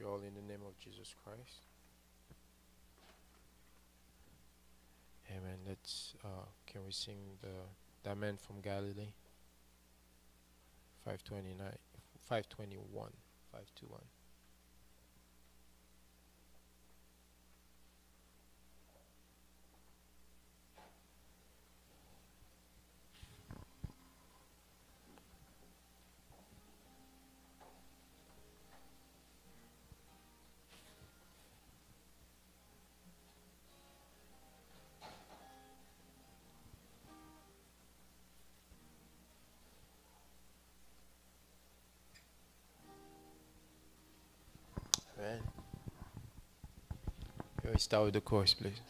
you all in the name of Jesus Christ. Amen. Let's uh, can we sing the that man from Galilee? 529 521 521 start with the chorus, please.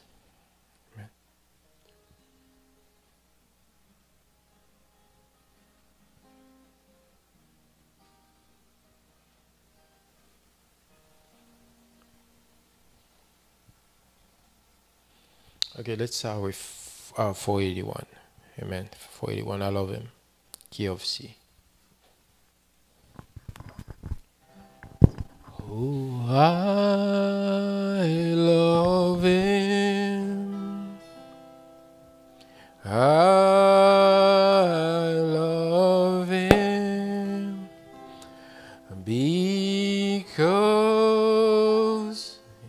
Okay, let's start with uh, 481. Amen. 481, I love him. Key of C. Oh, ah. I love him because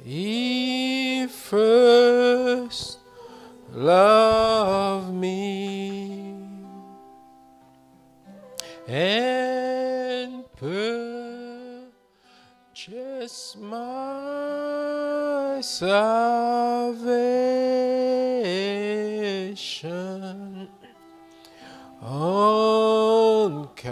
he first loved me and purchased my salvation uncapped.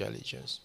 intelligence.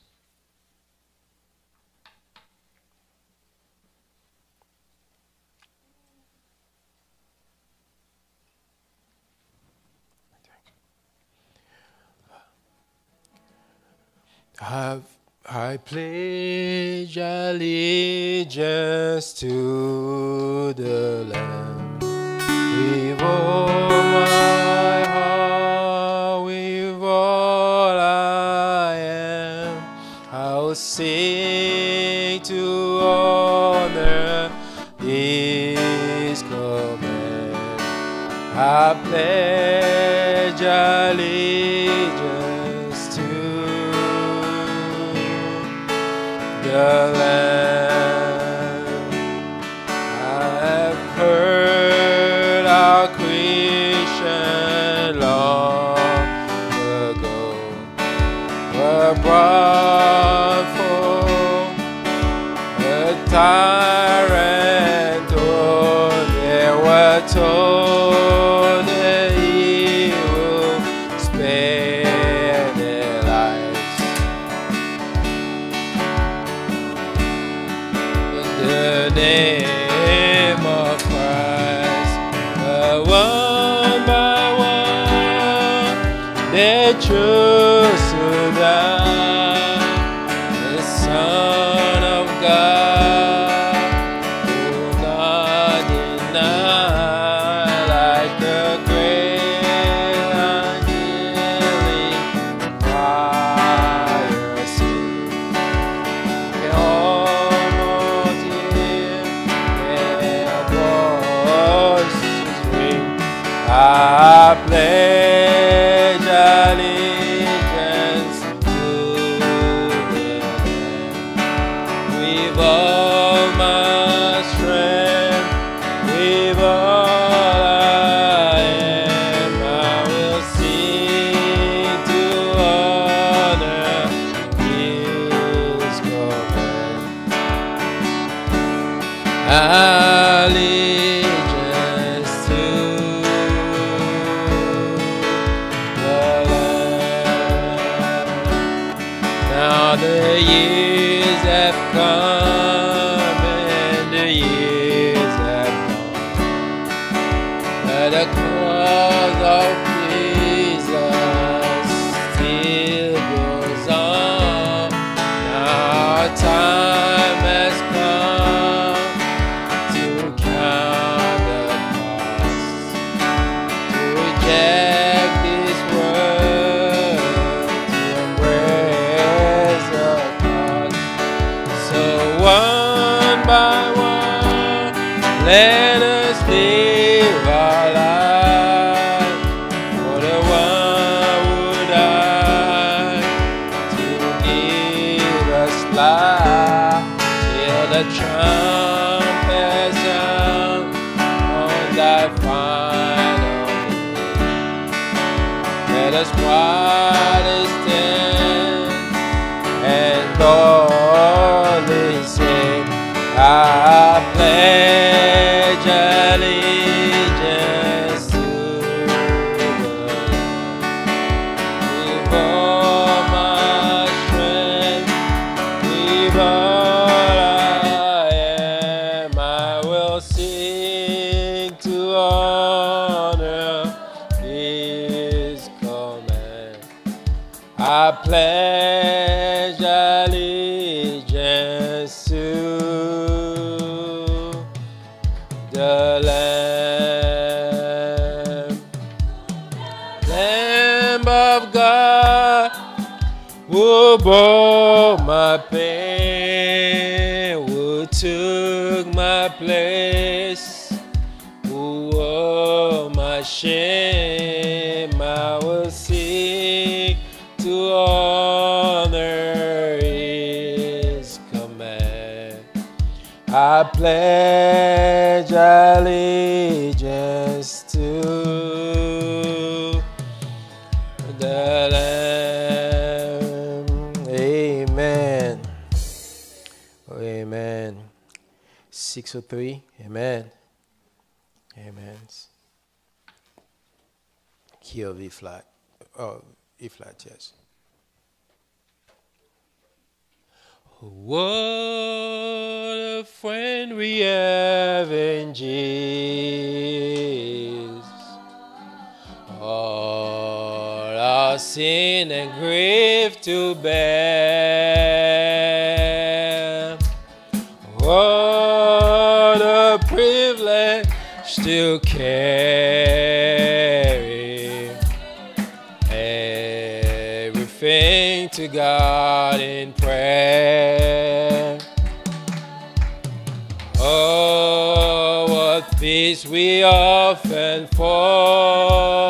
to 3. Amen. Amen. Key of E flat. Oh, E flat, yes. What a friend we have in Jesus. All our sin and grief to bear. we often fall.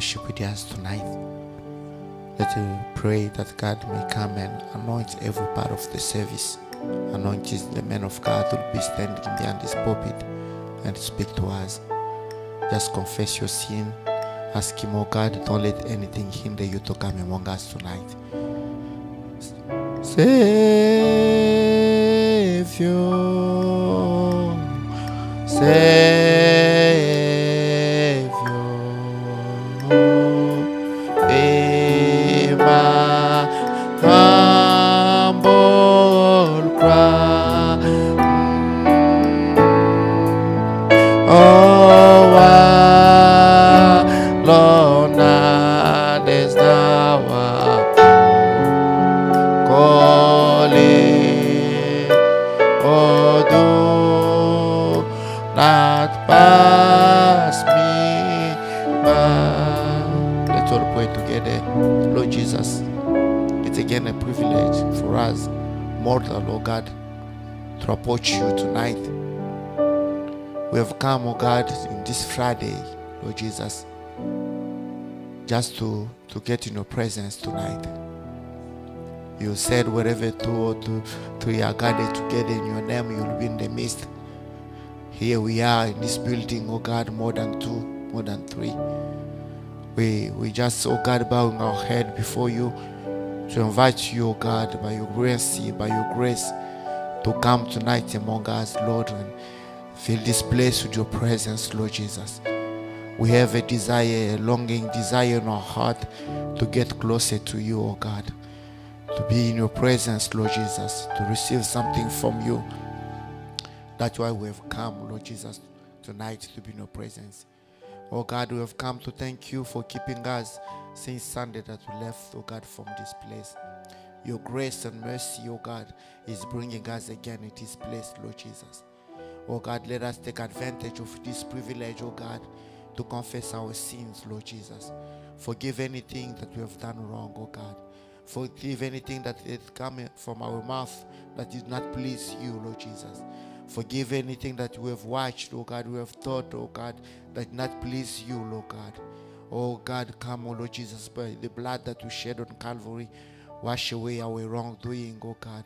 With us tonight. Let us pray that God may come and anoint every part of the service. Anoint the man of God who will be standing behind this pulpit and speak to us. Just confess your sin. Ask Him, oh God, don't let anything hinder you to come among us tonight. Savior, Friday, Lord Jesus, just to, to get in your presence tonight. You said wherever two or two, three are gathered together in your name, you'll be in the midst. Here we are in this building, oh God, more than two, more than three. We we just, oh God, bowing our head before you to invite you, oh God, by your grace, by your grace, to come tonight among us, Lord, and fill this place with your presence, Lord Jesus. We have a desire, a longing desire in our heart to get closer to you, oh God. To be in your presence, Lord Jesus, to receive something from you. That's why we have come, Lord Jesus, tonight to be in your presence. Oh God, we have come to thank you for keeping us since Sunday that we left, oh God, from this place. Your grace and mercy, oh God, is bringing us again in this place, Lord Jesus. Oh God, let us take advantage of this privilege, oh God, to confess our sins, Lord Jesus. Forgive anything that we have done wrong, oh God. Forgive anything that is coming from our mouth that did not please you, Lord Jesus. Forgive anything that we have watched, oh God, we have thought, oh God, that did not please you, Lord God. Oh God, come, oh Lord Jesus, by the blood that you shed on Calvary, wash away our wrongdoing, oh God.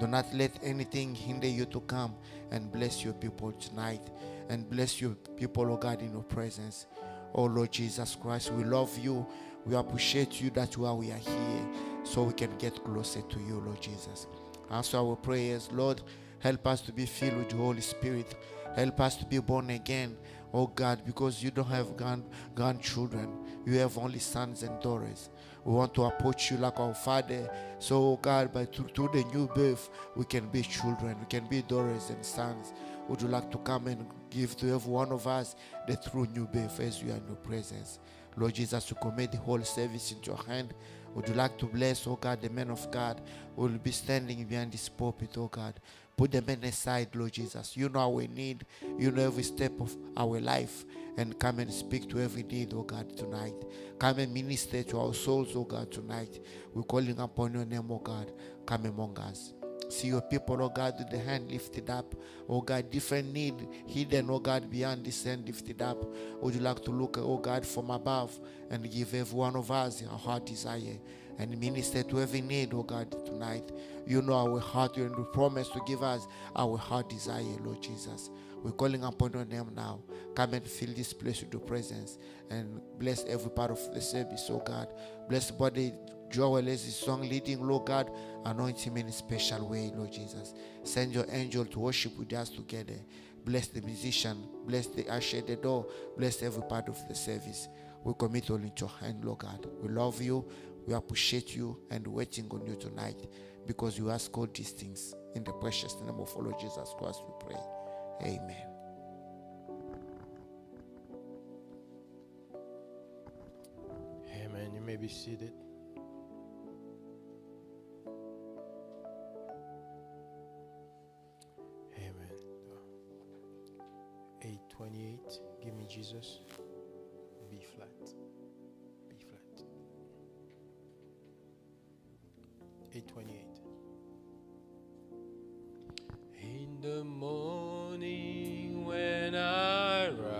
Do not let anything hinder you to come and bless your people tonight and bless your people, oh God, in your presence. Oh Lord Jesus Christ, we love you. We appreciate you. That's why we are here, so we can get closer to you, Lord Jesus. Answer our prayers, Lord. Help us to be filled with the Holy Spirit. Help us to be born again, oh God, because you don't have grand, grandchildren. You have only sons and daughters. We want to approach you like our Father. So, oh God, by through, through the new birth, we can be children. We can be daughters and sons. Would you like to come and give to every one of us the true new birth as we are in your presence? Lord Jesus, to commit the whole service into your hand. Would you like to bless, oh God, the men of God who will be standing behind this pulpit, oh God? Put them in aside, Lord Jesus. You know our need. You know every step of our life. And come and speak to every need, oh God, tonight. Come and minister to our souls, oh God, tonight. We're calling upon your name, oh God. Come among us. See your people, oh God, with the hand lifted up. Oh God, different need hidden, oh God, beyond this hand lifted up. Would you like to look, oh God, from above and give every one of us our heart desire and minister to every need, oh God, tonight. You know our heart and you promise to give us our heart desire, Lord Jesus. We're calling upon your name now. Come and fill this place with your presence and bless every part of the service, oh God. Bless the body Joel is his song leading, Lord God. Anoint him in a special way, Lord Jesus. Send your angel to worship with us together. Bless the musician. Bless the usher the door. Bless every part of the service. We commit all into your hand, Lord God. We love you. We appreciate you and waiting on you tonight because you ask all these things. In the precious name of our Lord Jesus Christ, we pray. Amen. Amen. You may be seated. Amen. 828. Give me Jesus. 828. In the morning when I rise,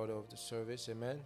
order of the service. Amen.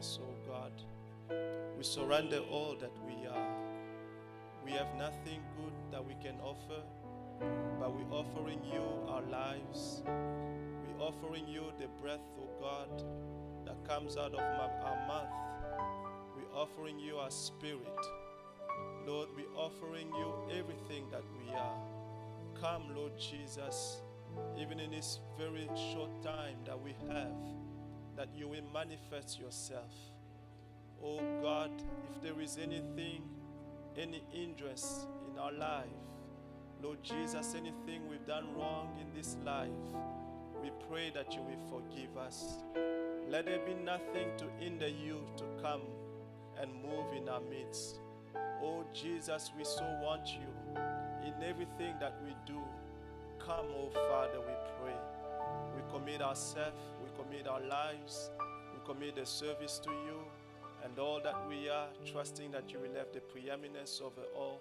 Service, oh God. We surrender all that we are. We have nothing good that we can offer, but we're offering you our lives. We're offering you the breath, oh God, that comes out of our mouth. We're offering you our spirit. Lord, we're offering you everything that we are. Come, Lord Jesus, even in this very short time that we have, that you will manifest yourself. Oh God, if there is anything, any hindrance in our life, Lord Jesus, anything we've done wrong in this life, we pray that you will forgive us. Let there be nothing to hinder you to come and move in our midst. Oh Jesus, we so want you in everything that we do. Come, oh Father, we pray. We commit ourselves, commit our lives, we commit the service to you and all that we are, trusting that you will have the preeminence over all,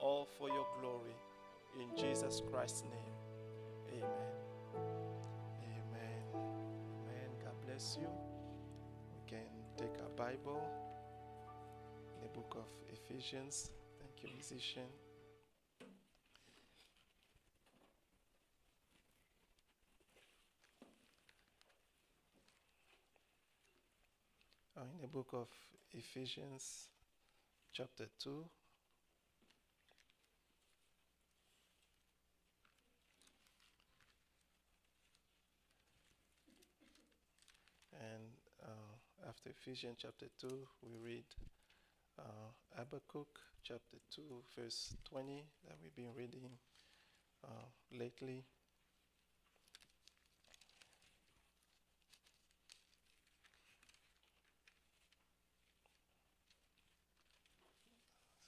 all for your glory. In Jesus Christ's name, amen. Amen. Amen. God bless you. We can take our Bible, the book of Ephesians. Thank you, musician. In the book of Ephesians, chapter 2. And uh, after Ephesians chapter 2, we read uh, Habakkuk chapter 2, verse 20, that we've been reading uh, lately.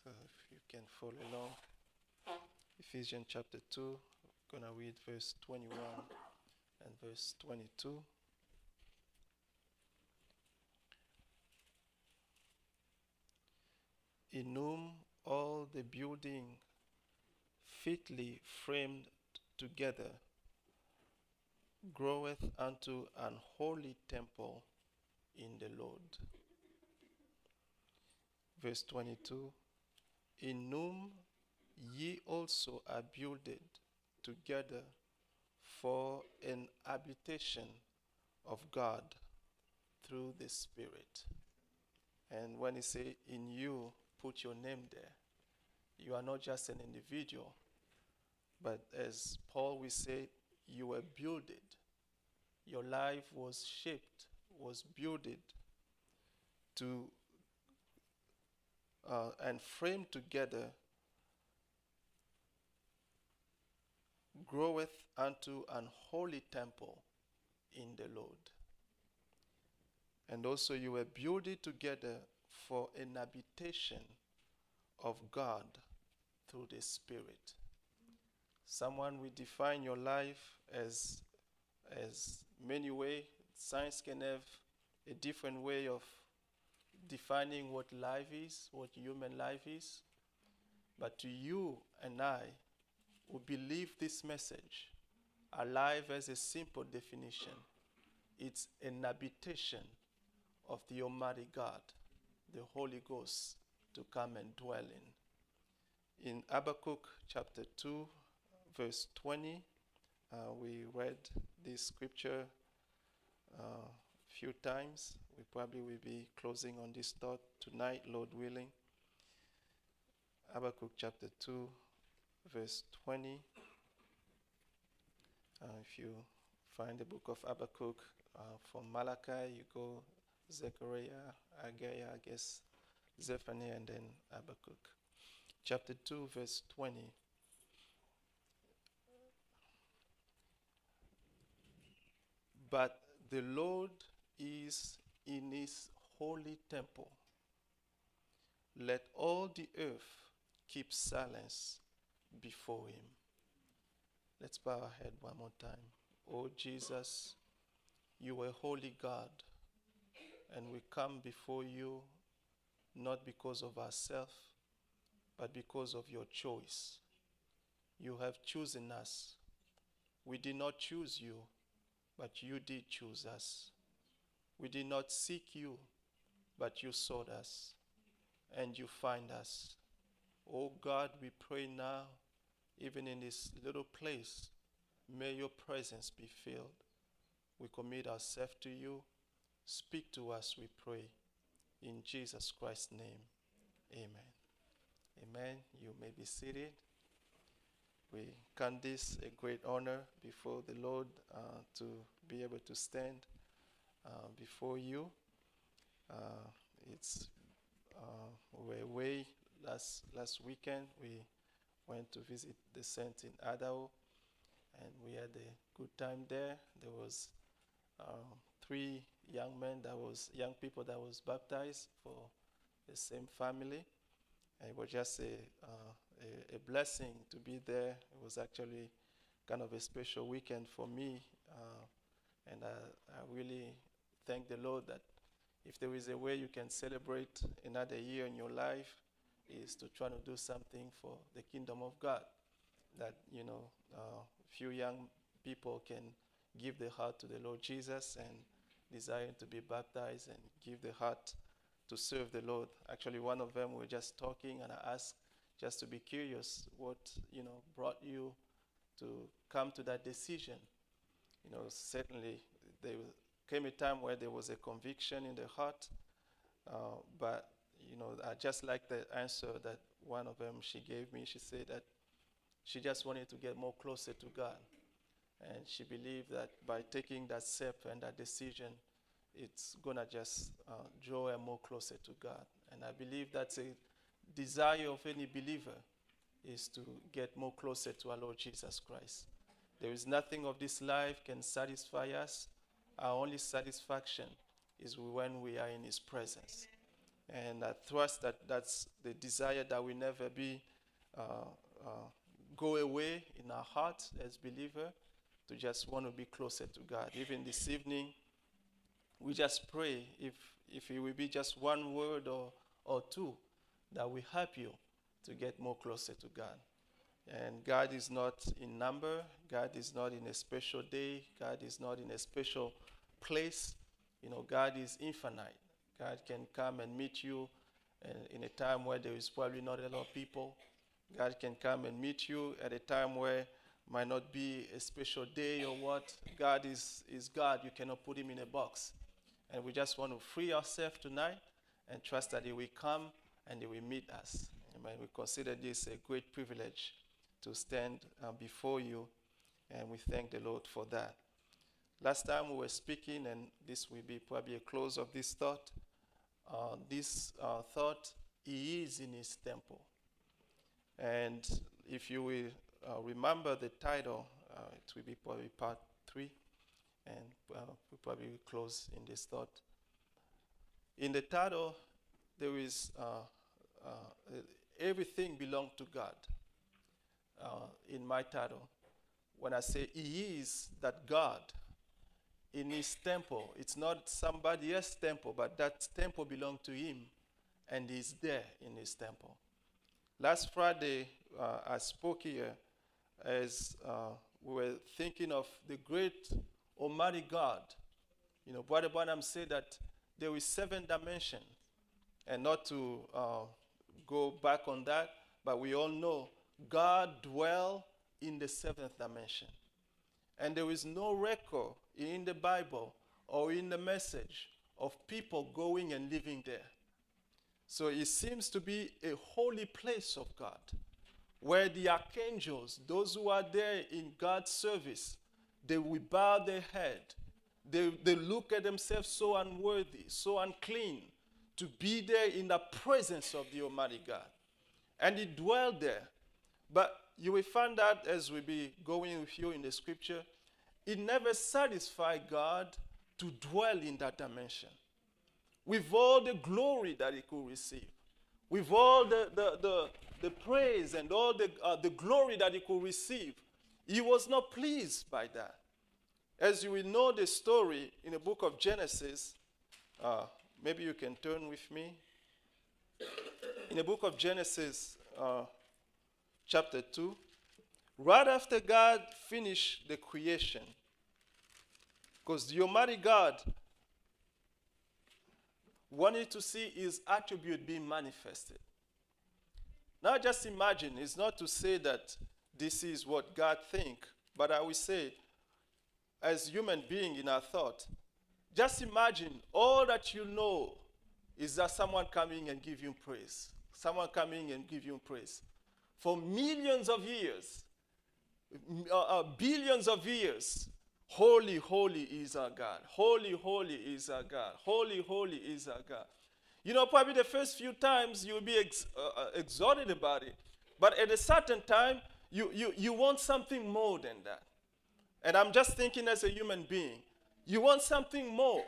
So if you can follow along, Ephesians chapter 2, gonna read verse 21 and verse 22. In whom all the building fitly framed together groweth unto an holy temple in the Lord. Verse 22 In whom ye also are builded together for an habitation of God through the Spirit. And when he say in you, put your name there. You are not just an individual, but as Paul will say, you were builded. Your life was shaped, was builded to uh, and framed together groweth unto an holy temple in the Lord. And also you were builded together for an habitation of God through the Spirit. Someone will define your life as as many way. Science can have a different way of defining what life is, what human life is. But to you and I, who believe this message, our life has a simple definition. It's an habitation of the Almighty God, the Holy Ghost, to come and dwell in. In Habakkuk chapter 2, verse 20, uh, we read this scripture uh, few times. We probably will be closing on this thought tonight, Lord willing. Habakkuk chapter 2, verse 20. Uh, if you find the book of Habakkuk uh, from Malachi, you go Zechariah, Haggai, I guess, Zephaniah, and then Habakkuk. Chapter 2, verse 20. But the Lord is in his holy temple. Let all the earth keep silence before him. Let's bow our head one more time. Oh Jesus, you are holy God, and we come before you not because of ourselves, but because of your choice. You have chosen us. We did not choose you, but you did choose us. We did not seek you, but you sought us and you find us. Oh God, we pray now, even in this little place, may your presence be filled. We commit ourselves to you. Speak to us, we pray. In Jesus Christ's name, amen. Amen. You may be seated. We count this a great honor before the Lord uh, to be able to stand uh, before you. Uh, it's uh, we were away last last weekend. We went to visit the saint in Idaho, and we had a good time there. There was um, three young men that was young people that was baptized for the same family. And it was just a, uh, a, a blessing to be there. It was actually kind of a special weekend for me, uh, and I, I really thank the Lord that if there is a way you can celebrate another year in your life, is to try to do something for the kingdom of God. That you know, uh, few young people can give their heart to the Lord Jesus and desire to be baptized and give their heart to serve the Lord. Actually, one of them we were just talking, and I asked just to be curious what you know brought you to come to that decision. You know, certainly there came a time where there was a conviction in the heart, uh, but you know, I just like the answer that one of them she gave me. She said that she just wanted to get more closer to God. And she believed that by taking that step and that decision, it's to just uh, draw her more closer to God. And I believe that's a desire of any believer is to get more closer to our Lord Jesus Christ. There is nothing of this life can satisfy us. Our only satisfaction is when we are in His presence. And I trust that that's the desire that will never be uh, uh, go away in our hearts as believer to just want to be closer to God. Even this evening, we just pray if if it will be just one word or or two that will help you to get more closer to God. And God is not in number. God is not in a special day. God is not in a special place. You know, God is infinite. God can come and meet you in a time where there is probably not a lot of people. God can come and meet you at a time where might not be a special day or what. God is, is God. You cannot put him in a box. And we just want to free ourselves tonight and trust that he will come and he will meet us. Amen. We consider this a great privilege to stand uh, before you, and we thank the Lord for that. Last time we were speaking, and this will be probably a close of this thought. Uh, this uh, thought, He is in His temple. And if you will uh, remember the title, uh, it will be probably part three, and uh, we'll probably close in this thought. In the title, there is everything belongs to God. In my title, when I say He is that God, in his temple. It's not somebody else's temple, but that temple belongs to him, and he's there in his temple. Last Friday, uh, I spoke here as uh, we were thinking of the great Almighty God. You know, Brother Branham said that there is seven dimensions, and not to uh, go back on that, but we all know God dwell in the seventh dimension. And there is no record in the Bible or in the message of people going and living there. So it seems to be a holy place of God where the archangels, those who are there in God's service, they will bow their head. They, they look at themselves so unworthy, so unclean to be there in the presence of the Almighty God. And He dwelled there. But you will find out as we be going with you in the scripture, it never satisfied God to dwell in that dimension. With all the glory that he could receive, with all the, the, the, the praise and all the, uh, the glory that he could receive, he was not pleased by that. As you will know the story in the book of Genesis, uh, maybe you can turn with me. In the book of Genesis, uh, chapter 2, right after God finished the creation, because the Almighty God wanted to see his attribute being manifested. Now just imagine, it's not to say that this is what God think, but I will say, as human being in our thought, just imagine all that you know is that someone coming and give you praise. Someone coming and give you praise. For millions of years, uh, uh, billions of years, holy, holy is our God. Holy, holy is our God. Holy, holy is our God. You know, probably the first few times you'll be ex- uh, uh, exhorted about it, but at a certain time, you, you, you want something more than that. And I'm just thinking as a human being, you want something more.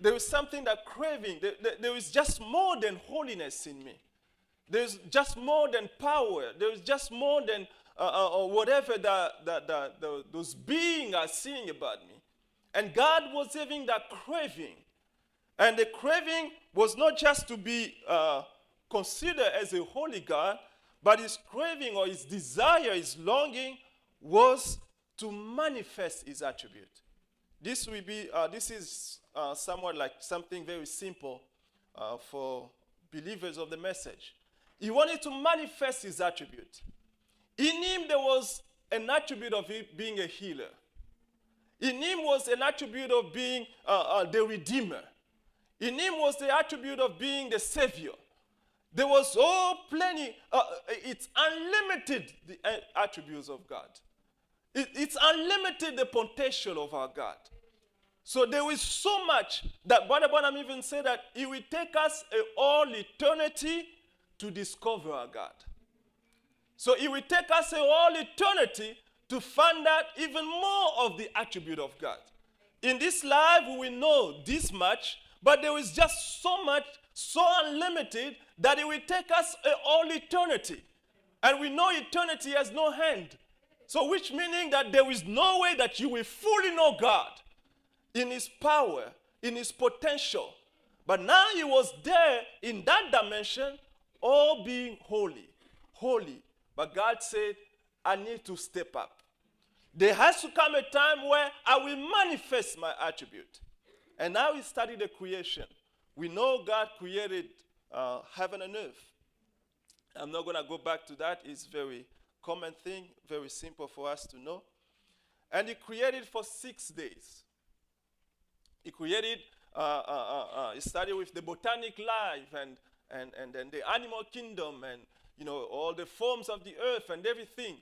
There is something that craving, there, there, there is just more than holiness in me. There's just more than power. There's just more than uh, uh, or whatever that, that, that, the, those beings are seeing about me. And God was having that craving. And the craving was not just to be uh, considered as a holy God, but his craving or his desire, his longing was to manifest his attribute. This will be, uh, this is uh, somewhat like something very simple uh, for believers of the message. He wanted to manifest his attribute. In him, there was an attribute of being a healer. In him was an attribute of being uh, uh, the redeemer. In him was the attribute of being the savior. There was oh plenty, uh, uh it's unlimited the uh, attributes of God. It, it's unlimited the potential of our God. So there is so much that Brother Branham even said that it will take us a all eternity to discover our God. So it will take us a whole eternity to find out even more of the attribute of God. In this life, we know this much, but there is just so much, so unlimited, that it will take us a whole eternity. And we know eternity has no end. So, which meaning that there is no way that you will fully know God in His power, in His potential. But now He was there in that dimension, all being holy, holy, but God said, I need to step up. There has to come a time where I will manifest my attribute. And now we study the creation. We know God created uh, heaven and earth. I'm not going to go back to that. It's very common thing, very simple for us to know. And he created for six days. He created, uh, uh, uh, uh he started with the botanic life and, and, and then the animal kingdom and you know, all the forms of the earth and everything.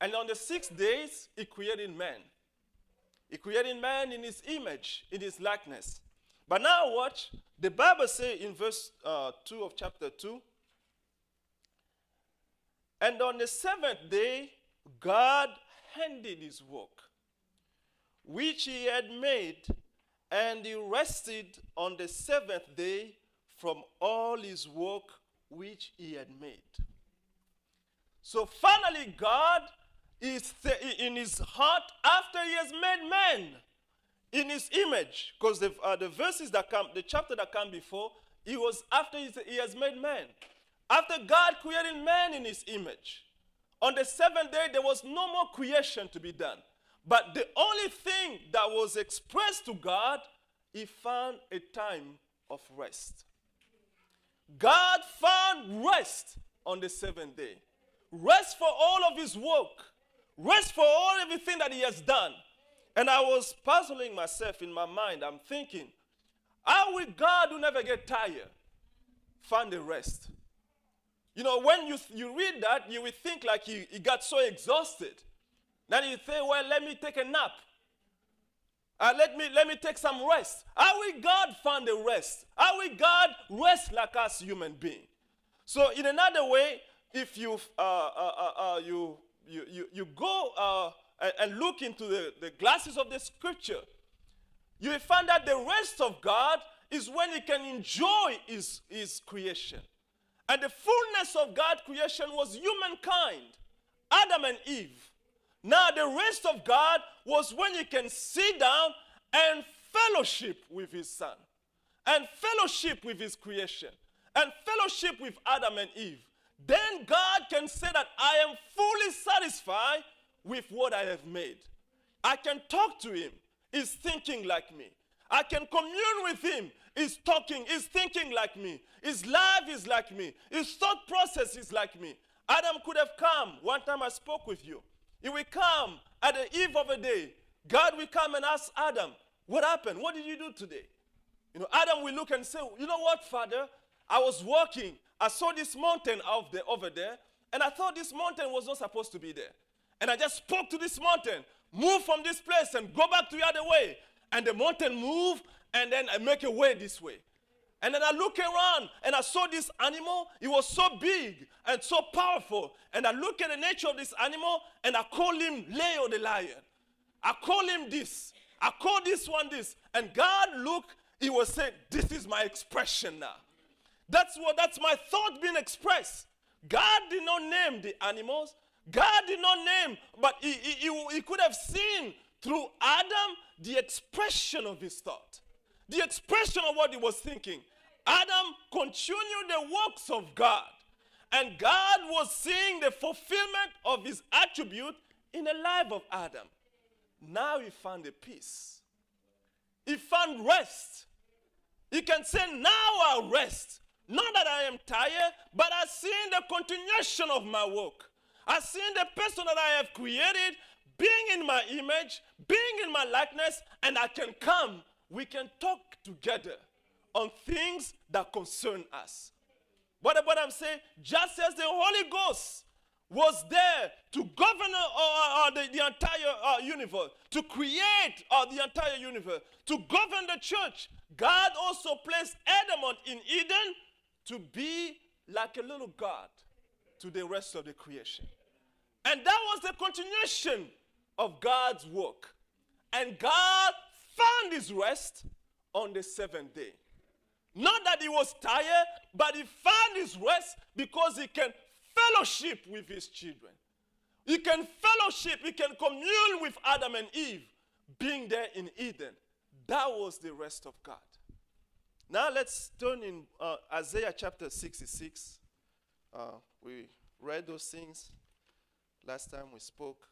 And on the six days, he created man. He created man in his image, in his likeness. But now watch, the Bible says in verse uh, 2 of chapter 2, and on the seventh day, God ended his work, which he had made, and he rested on the seventh day from all his work which he had made. So finally, God is in his heart after he has made man in his image. Because the, uh, the verses that come, the chapter that come before, it was after he has made man. After God created man in his image. On the seventh day, there was no more creation to be done. But the only thing that was expressed to God, he found a time of rest. God found rest on the seventh day. Rest for all of his work. Rest for all everything that he has done. And I was puzzling myself in my mind. I'm thinking, how will God who never get tired find the rest? You know, when you, you read that, you will think like he, he got so exhausted. Then you say, well, let me take a nap. Uh, let, me, let me take some rest. How will God find the rest? How will God rest like us human being? So in another way, if you, uh, uh, uh, uh, you, you, you, you go uh, and look into the, the glasses of the scripture, you will find that the rest of God is when he can enjoy his, his creation. And the fullness of God's creation was humankind, Adam and Eve. Now, the rest of God was when he can sit down and fellowship with his son, and fellowship with his creation, and fellowship with Adam and Eve. Then God can say that I am fully satisfied with what I have made. I can talk to him. He's thinking like me. I can commune with him. He's talking, he's thinking like me. His life is like me. His thought process is like me. Adam could have come. One time I spoke with you. He will come at the eve of a day. God will come and ask Adam, What happened? What did you do today? You know, Adam will look and say, You know what, Father? I was walking. I saw this mountain out there, over there, and I thought this mountain was not supposed to be there. And I just spoke to this mountain, move from this place and go back to the other way. And the mountain moved, and then I make a way this way. And then I look around and I saw this animal. It was so big and so powerful. And I look at the nature of this animal and I call him Leo the lion. I call him this. I call this one this. And God look, he was saying, This is my expression now. That's what that's my thought being expressed. God did not name the animals. God did not name, but he, he, he, he could have seen through Adam the expression of his thought, the expression of what he was thinking. Adam continued the works of God, and God was seeing the fulfillment of his attribute in the life of Adam. Now he found a peace. He found rest. He can say, Now I'll rest. Not that I am tired, but I see the continuation of my work. I see the person that I have created being in my image, being in my likeness, and I can come. We can talk together on things that concern us. But what I'm saying, just as the Holy Ghost was there to govern uh, uh, the, the, entire uh, universe, to create the entire universe, to govern the church, God also placed Adam in Eden to be like a little God to the rest of the creation. And that was the continuation of God's work. And God found his rest on the seventh day. Not that he was tired, but he found his rest because he can fellowship with his children. He can fellowship, he can commune with Adam and Eve being there in Eden. That was the rest of God. Now let's turn in uh, Isaiah chapter 66. Uh, we read those things last time we spoke.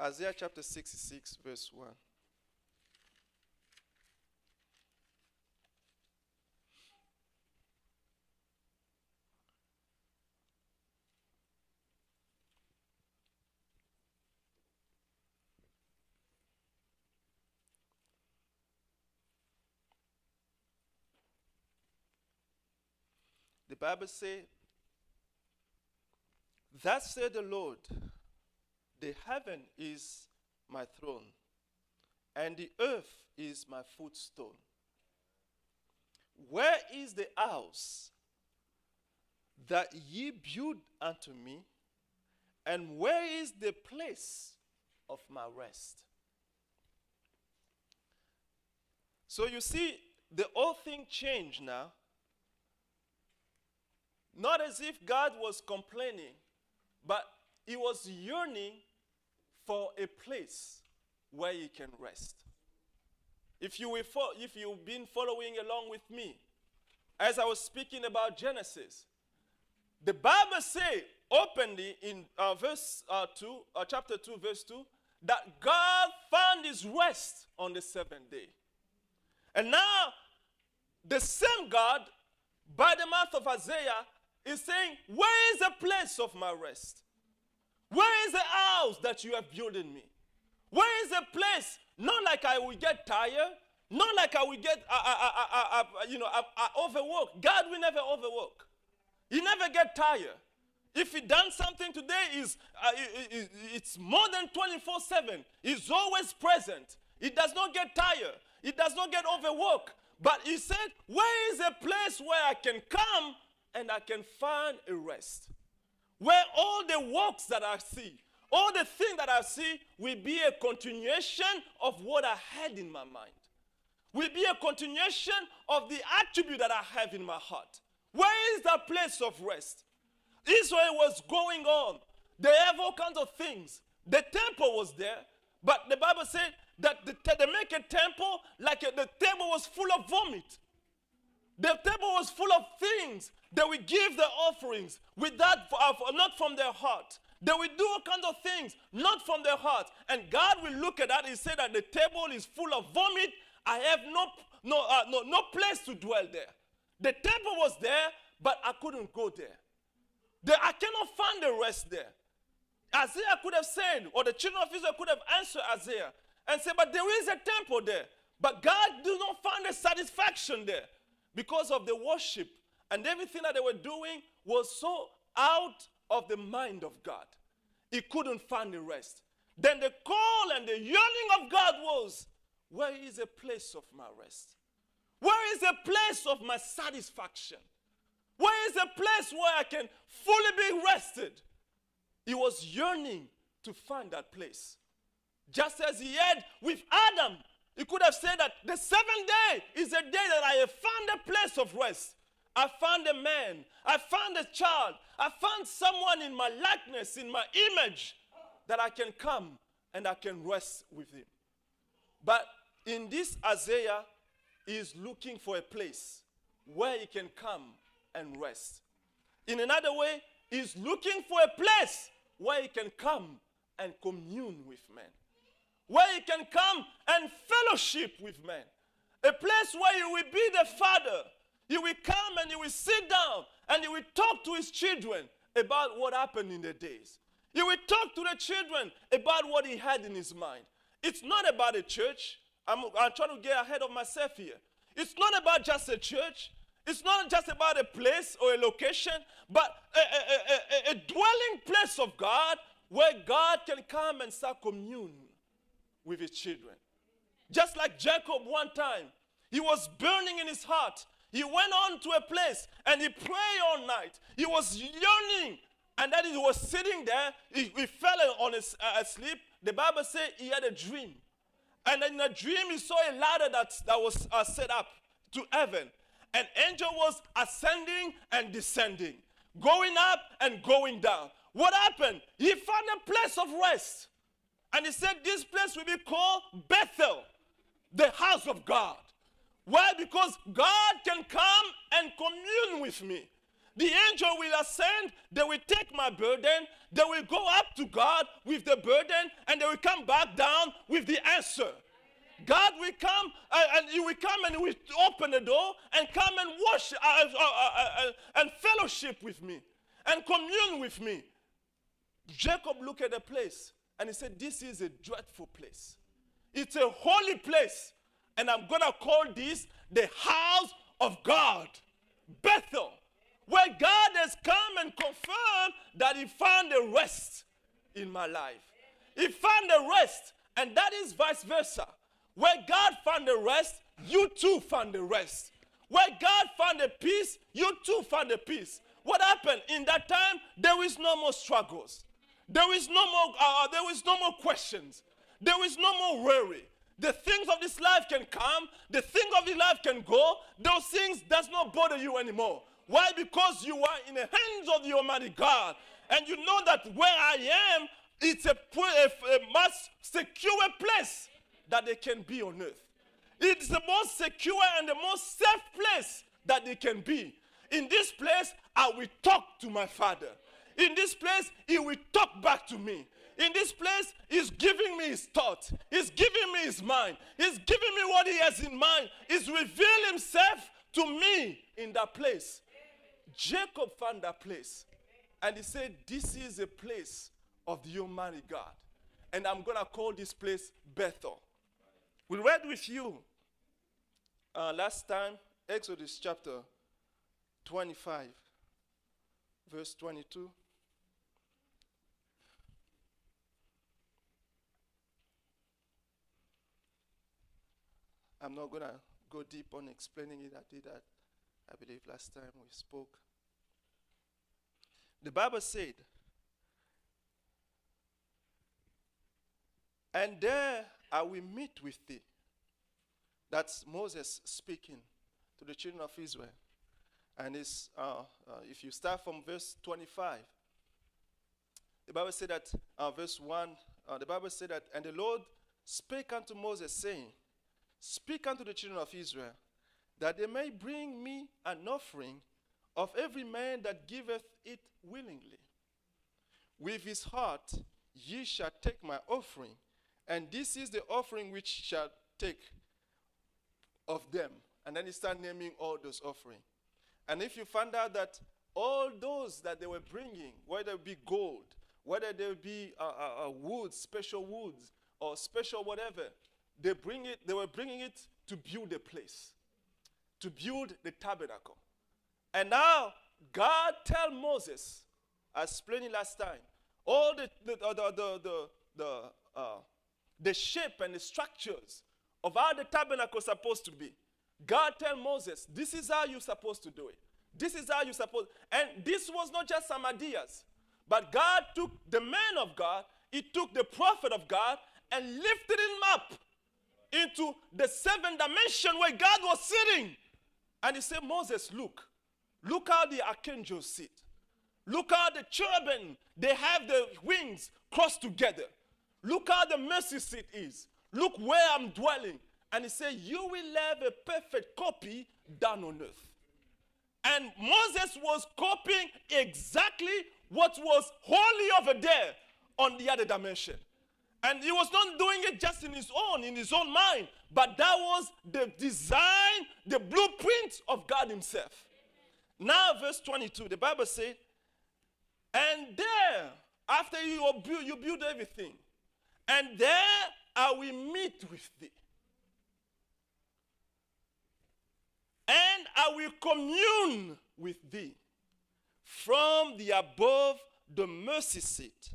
Isaiah chapter 66, verse 1. The Bible says, Thus said the Lord, the heaven is my throne, and the earth is my footstool. Where is the house that ye build unto me, and where is the place of my rest? So you see, the whole thing changed now. Not as if God was complaining, but he was yearning for a place where you can rest. If, you if you've been following along with me, as I was speaking about Genesis, the Bible says openly in uh, verse uh, 2, uh, chapter 2, verse 2, that God found his rest on the seventh day. And now, the same God, by the mouth of Isaiah, is saying, Where is the place of my rest? Where is the house that you have built in me? Where is the place? Not like I will get tired, not like I will get, uh, uh, uh, you know, I overwork. God will never overwork. He never get tired. If he done something today, is it's more than 24/7. He's always present. He does not get tired. He does not get overworked. But he said, "Where is a place where I can come and I can find a rest?" Where all the works that I see, all the things that I see will be a continuation of what I had in my mind. Will be a continuation of the attribute that I have in my heart. Where is that place of rest? Israel was going on. They have all kinds of things. The temple was there, but the Bible said that the, they make a temple like a, the table was full of vomit. The table was full of things. They will give the offerings with that, uh, not from their heart. They will do all kinds of things, not from their heart. And God will look at that and say that the table is full of vomit. I have no, no, uh, no, no place to dwell there. The temple was there, but I couldn't go there. The, I cannot find the rest there. Isaiah could have said, or the children of Israel could have answered Isaiah and said, But there is a temple there. But God did not find the satisfaction there because of the worship and everything that they were doing was so out of the mind of God. He couldn't find the rest. Then the call and the yearning of God was, Where is a place of my rest? Where is a place of my satisfaction? Where is a place where I can fully be rested? He was yearning to find that place. Just as he had with Adam, he could have said that the seventh day is the day that I have found a place of rest. I found a man. I found a child. I found someone in my likeness, in my image, that I can come and I can rest with him. But in this Isaiah, is looking for a place where he can come and rest. In another way, he's looking for a place where he can come and commune with men, where he can come and fellowship with men, a place where he will be the father. He will come and he will sit down and he will talk to his children about what happened in the days. He will talk to the children about what he had in his mind. It's not about a church. I'm, I'm trying to get ahead of myself here. It's not about just a church. It's not just about a place or a location, but a, a, a, a, dwelling place of God where God can come and start commune with his children. Just like Jacob one time, he was burning in his heart. He went on to a place and he prayed all night. He was yearning. And then he was sitting there. He, he fell on his uh, asleep. The Bible says he had a dream. And in a dream, he saw a ladder that, that was uh, set up to heaven. An angel was ascending and descending, going up and going down. What happened? He found a place of rest. And he said, This place will be called Bethel, the house of God. Why? Because God can come and commune with me. The angel will ascend, they will take my burden, they will go up to God with the burden, and they will come back down with the answer. God will come uh, and He will come and He will open the door and come and worship uh uh, uh, uh, and fellowship with me and commune with me. Jacob looked at the place and he said, This is a dreadful place. It's a holy place. And I'm going to call this the house of God, Bethel, where God has come and confirmed that He found a rest in my life. He found a rest, and that is vice versa. Where God found the rest, you too found the rest. Where God found a peace, you too found a peace. What happened in that time? There is no more struggles. There is no more. Uh, uh there is no more questions. There is no more worry. The things of this life can come. The things of this life can go. Those things does not bother you anymore. Why? Because you are in the hands of the Almighty God, and you know that where I am, it's a, a, a much secure place that they can be on earth. It's the most secure and the most safe place that they can be. In this place, I will talk to my Father. In this place, He will talk back to me. In this place, He's giving me His thought. He's giving me His mind. He's giving me what He has in mind. He's revealed Himself to me in that place. Jacob found that place. And he said, This is a place of the Almighty God. And I'm going to call this place Bethel. We read with you uh, last time Exodus chapter 25, verse 22. I'm not going to go deep on explaining it. I did that, I believe, last time we spoke. The Bible said, and there I will meet with thee. That's Moses speaking to the children of Israel. And it's, uh, uh, if you start from verse 25, the Bible said that, uh, verse 1, uh, the Bible said that, and the Lord spake unto Moses, saying, Speak unto the children of Israel, that they may bring me an offering of every man that giveth it willingly. with his heart, ye shall take my offering, and this is the offering which shall take of them. And then he start naming all those offering. And if you find out that all those that they were bringing, whether it be gold, whether they be uh, uh, uh, woods, special woods, or special whatever, they bring it. They were bringing it to build a place, to build the tabernacle. And now God tell Moses, as explained last time, all the the the the the, the, uh, the shape and the structures of how the tabernacle is supposed to be. God tell Moses, this is how you're supposed to do it. This is how you're supposed. And this was not just some ideas, but God took the man of God, He took the prophet of God, and lifted him up into the seventh dimension where God was sitting. And He said, Moses, look, look how the archangels sit. Look how the cherubim, they have the wings crossed together. Look how the mercy seat is. Look where I'm dwelling. And he said, You will have a perfect copy down on earth. And Moses was copying exactly what was holy over there on the other dimension. And he was not doing it just in his own, in his own mind, but that was the design, the blueprint of God Himself. Now, verse 22, the Bible said, And there, after you build, you build everything, and there I will meet with thee. And I will commune with thee from the above the mercy seat,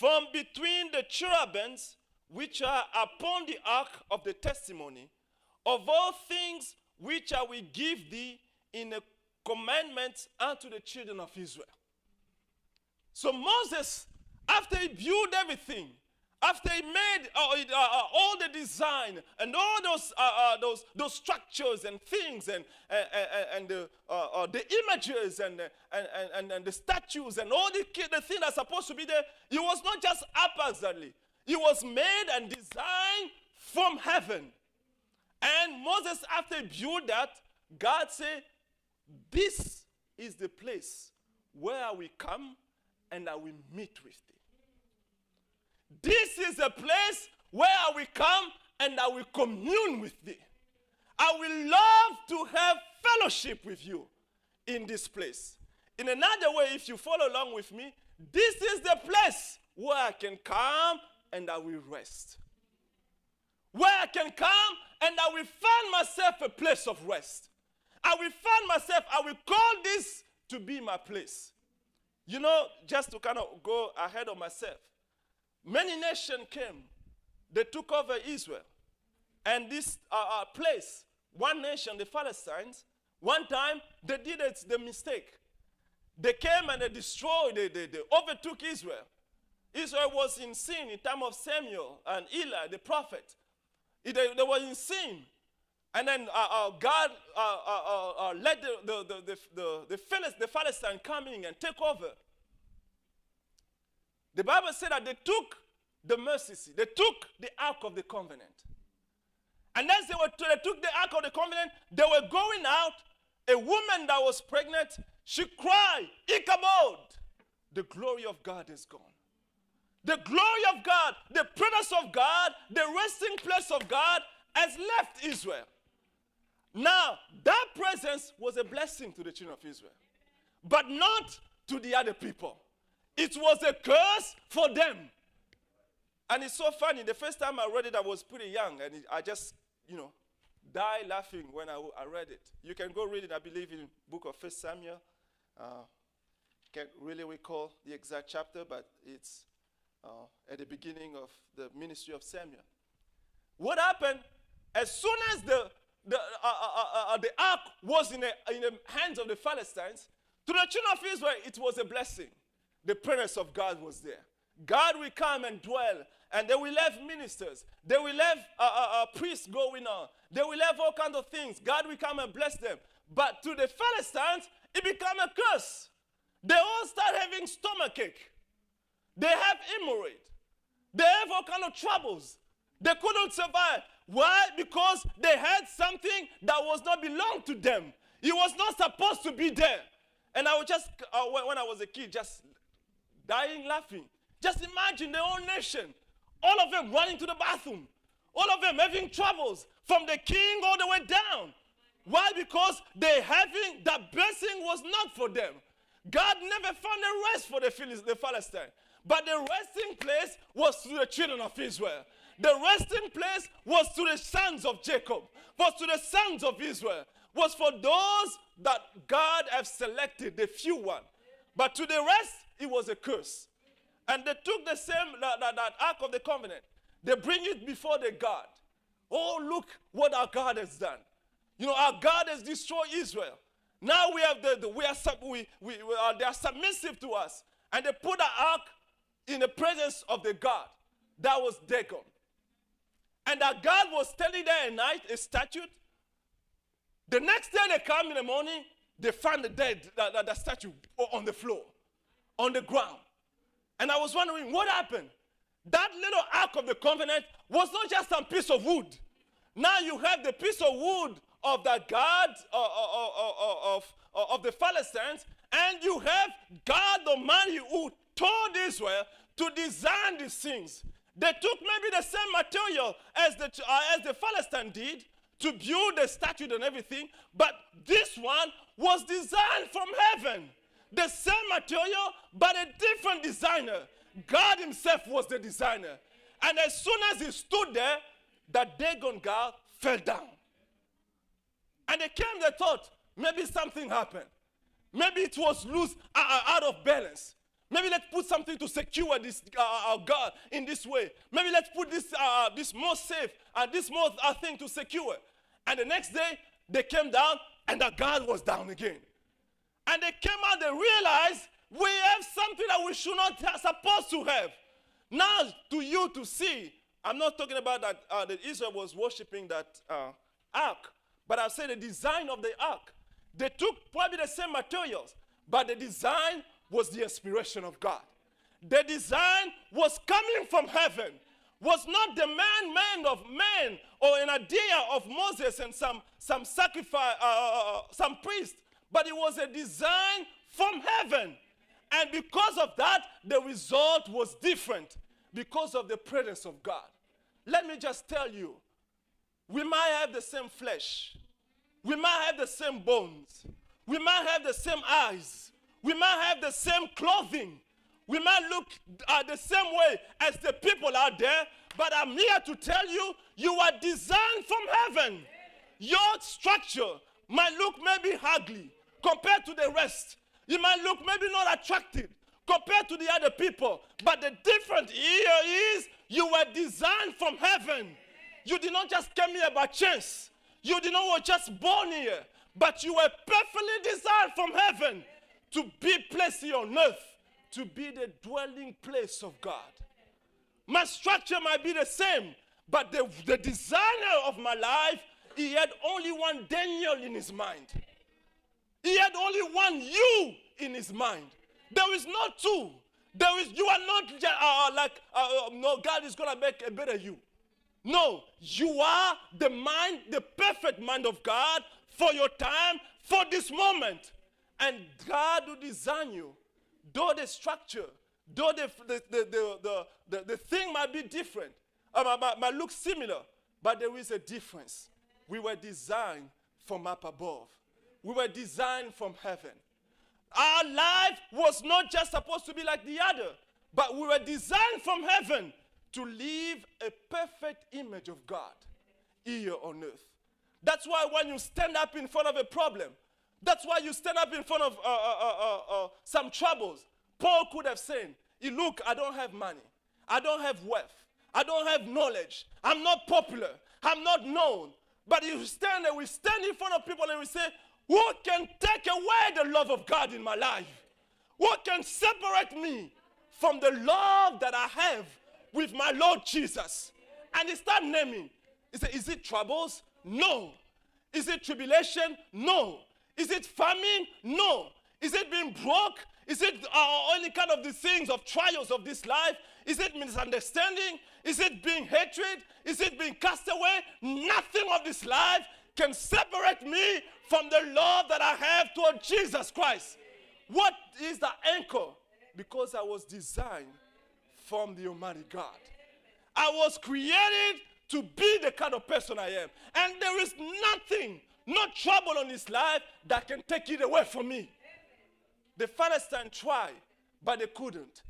from between the cherubims which are upon the ark of the testimony, of all things which I will give thee in a commandment unto the children of Israel. So Moses, after he built everything, after he made uh, uh, uh, all the design and all those, uh, uh, those, those structures and things and, and the, uh, the images and, and, and, and, the statues and all the, the things that are supposed to be there, it was not just haphazardly. It was made and designed from heaven. And Moses, after he built that, God said, This is the place where will come and I will meet with. This is a place where I will come and I will commune with thee. I will love to have fellowship with you in this place. In another way, if you follow along with me, this is the place where I can come and I will rest. Where I can come and I will find myself a place of rest. I will find myself, I will call this to be my place. You know, just to kind of go ahead of myself, Many nations came. They took over Israel. And this uh, uh, place, one nation, the Philistines, one time they did it, the mistake. They came and they destroyed, they, they, they overtook Israel. Israel was in sin in time of Samuel and Eli, the prophet. They, they, were in sin. And then uh, uh, God uh, uh, uh let the, the, the, the, the, the, Philist, the Philistine come in and take over. The Bible said that they took the mercy seat, they took the Ark of the Covenant. And as they, were, to, they took the Ark of the Covenant, they were going out. A woman that was pregnant, she cried, Ichabod, the glory of God is gone. The glory of God, the presence of God, the resting place of God has left Israel. Now, that presence was a blessing to the children of Israel, but not to the other people. It was a curse for them. And it's so funny. The first time I read it, I was pretty young, and I just, you know, died laughing when I, I, read it. You can go read it, I believe, in book of First Samuel. Uh, can't really recall the exact chapter, but it's uh, at the beginning of the ministry of Samuel. What happened? As soon as the the, uh, uh, uh, uh the ark was in the, in the hands of the Philistines, to the children of Israel, it was a blessing the presence of God was there. God will come and dwell, and they will have ministers. They will have a, a, a priests going on. They will have all kinds of things. God will come and bless them. But to the Philistines, it became a curse. They all start having stomach ache. They have hemorrhoid. They have all kind of troubles. They couldn't survive. Why? Because they had something that was not belong to them. It was not supposed to be there. And I was just, uh, when I was a kid, just dying laughing. Just imagine the whole nation, all of them running to the bathroom, all of them having troubles from the king all the way down. Why? Because they having that blessing was not for them. God never found a rest for the, Philist- the Philistine. But the resting place was to the children of Israel. The resting place was to the sons of Jacob, was to the sons of Israel, was for those that God have selected, the few one. But to the rest, it was a curse. And they took the same, that, that, that Ark of the Covenant, they bring it before the God. Oh, look what our God has done. You know, our God has destroyed Israel. Now we have the, the we are sub, we, we, we are, they are submissive to us. And they put the ark in the presence of the God. That was Dagon. And that God was standing there at night, a statue. The next day they come in the morning, they find the dead, that, the, the statue on the floor, on the ground. And I was wondering what happened. That little ark of the covenant was not just some piece of wood. Now you have the piece of wood of the God uh, uh, uh, of, of, of the Philistines, and you have God the man who told Israel to design these things. They took maybe the same material as the, uh, as the Philistine did to build the statue and everything, but this one was designed from heaven. The same material, but a different designer. God Himself was the designer. And as soon as He stood there, that Dagon God fell down. And they came, they thought maybe something happened. Maybe it was loose, uh, uh, out of balance. Maybe let's put something to secure this uh, God in this way. Maybe let's put this uh, this more safe and this more uh, thing to secure. And the next day they came down and the God was down again. And they came out. They realized we have something that we should not have supposed to have. Now to you to see, I'm not talking about that uh, that Israel was worshiping that uh, ark, but I say the design of the ark. They took probably the same materials, but the design was the inspiration of God. The design was coming from heaven, was not the man, man of man, or an idea of Moses and some, some sacrifice, uh, some priest, but it was a design from heaven. And because of that, the result was different because of the presence of God. Let me just tell you, we might have the same flesh, we might have the same bones. We might have the same eyes. We might have the same clothing. We might look uh, the same way as the people out there. But I'm here to tell you, you are designed from heaven. Your structure might look maybe ugly compared to the rest. You might look maybe not attractive compared to the other people. But the difference here is you were designed from heaven. You did not just come here by chance. You did not were just born here, but you were perfectly designed from heaven to be placed here on earth, to be the dwelling place of God. My structure might be the same, but the, the designer of my life, he had only one Daniel in his mind. He had only one you in his mind. There is not two. There is you are not uh, like uh, uh, no God is gonna make a better you. No, you are the mind, the perfect mind of God for your time, for this moment. And God will design you. Though the structure, though the, the, the, the, the, thing might be different, uh, might, might look similar, but there is a difference. We were designed from up above, we were designed from heaven. Our life was not just supposed to be like the other, but we were designed from heaven to live a perfect image of God here on earth. That's why when you stand up in front of a problem, that's why you stand up in front of uh, uh, uh, uh, uh, some troubles. Paul could have said, "Eh, Look, I don't have money, I don't have wealth, I don't have knowledge, I'm not popular, I'm not known. But you stand there, we stand in front of people and we say, Who can take away the love of God in my life? What can separate me from the love that I have with my Lord Jesus? And he start naming. He said, Is it troubles? No. Is it tribulation? No. Is it famine? No. Is it being broke? Is it uh, any kind of the things of trials of this life? Is it misunderstanding? Is it being hatred? Is it being cast away? Nothing of this life can separate me from the love that I have toward Jesus Christ. What is the anchor Because I was designed from the Almighty God. I was created to be the kind of person I am. And there is nothing, no trouble on this life that can take it away from me. The Philistines tried, but they couldn't.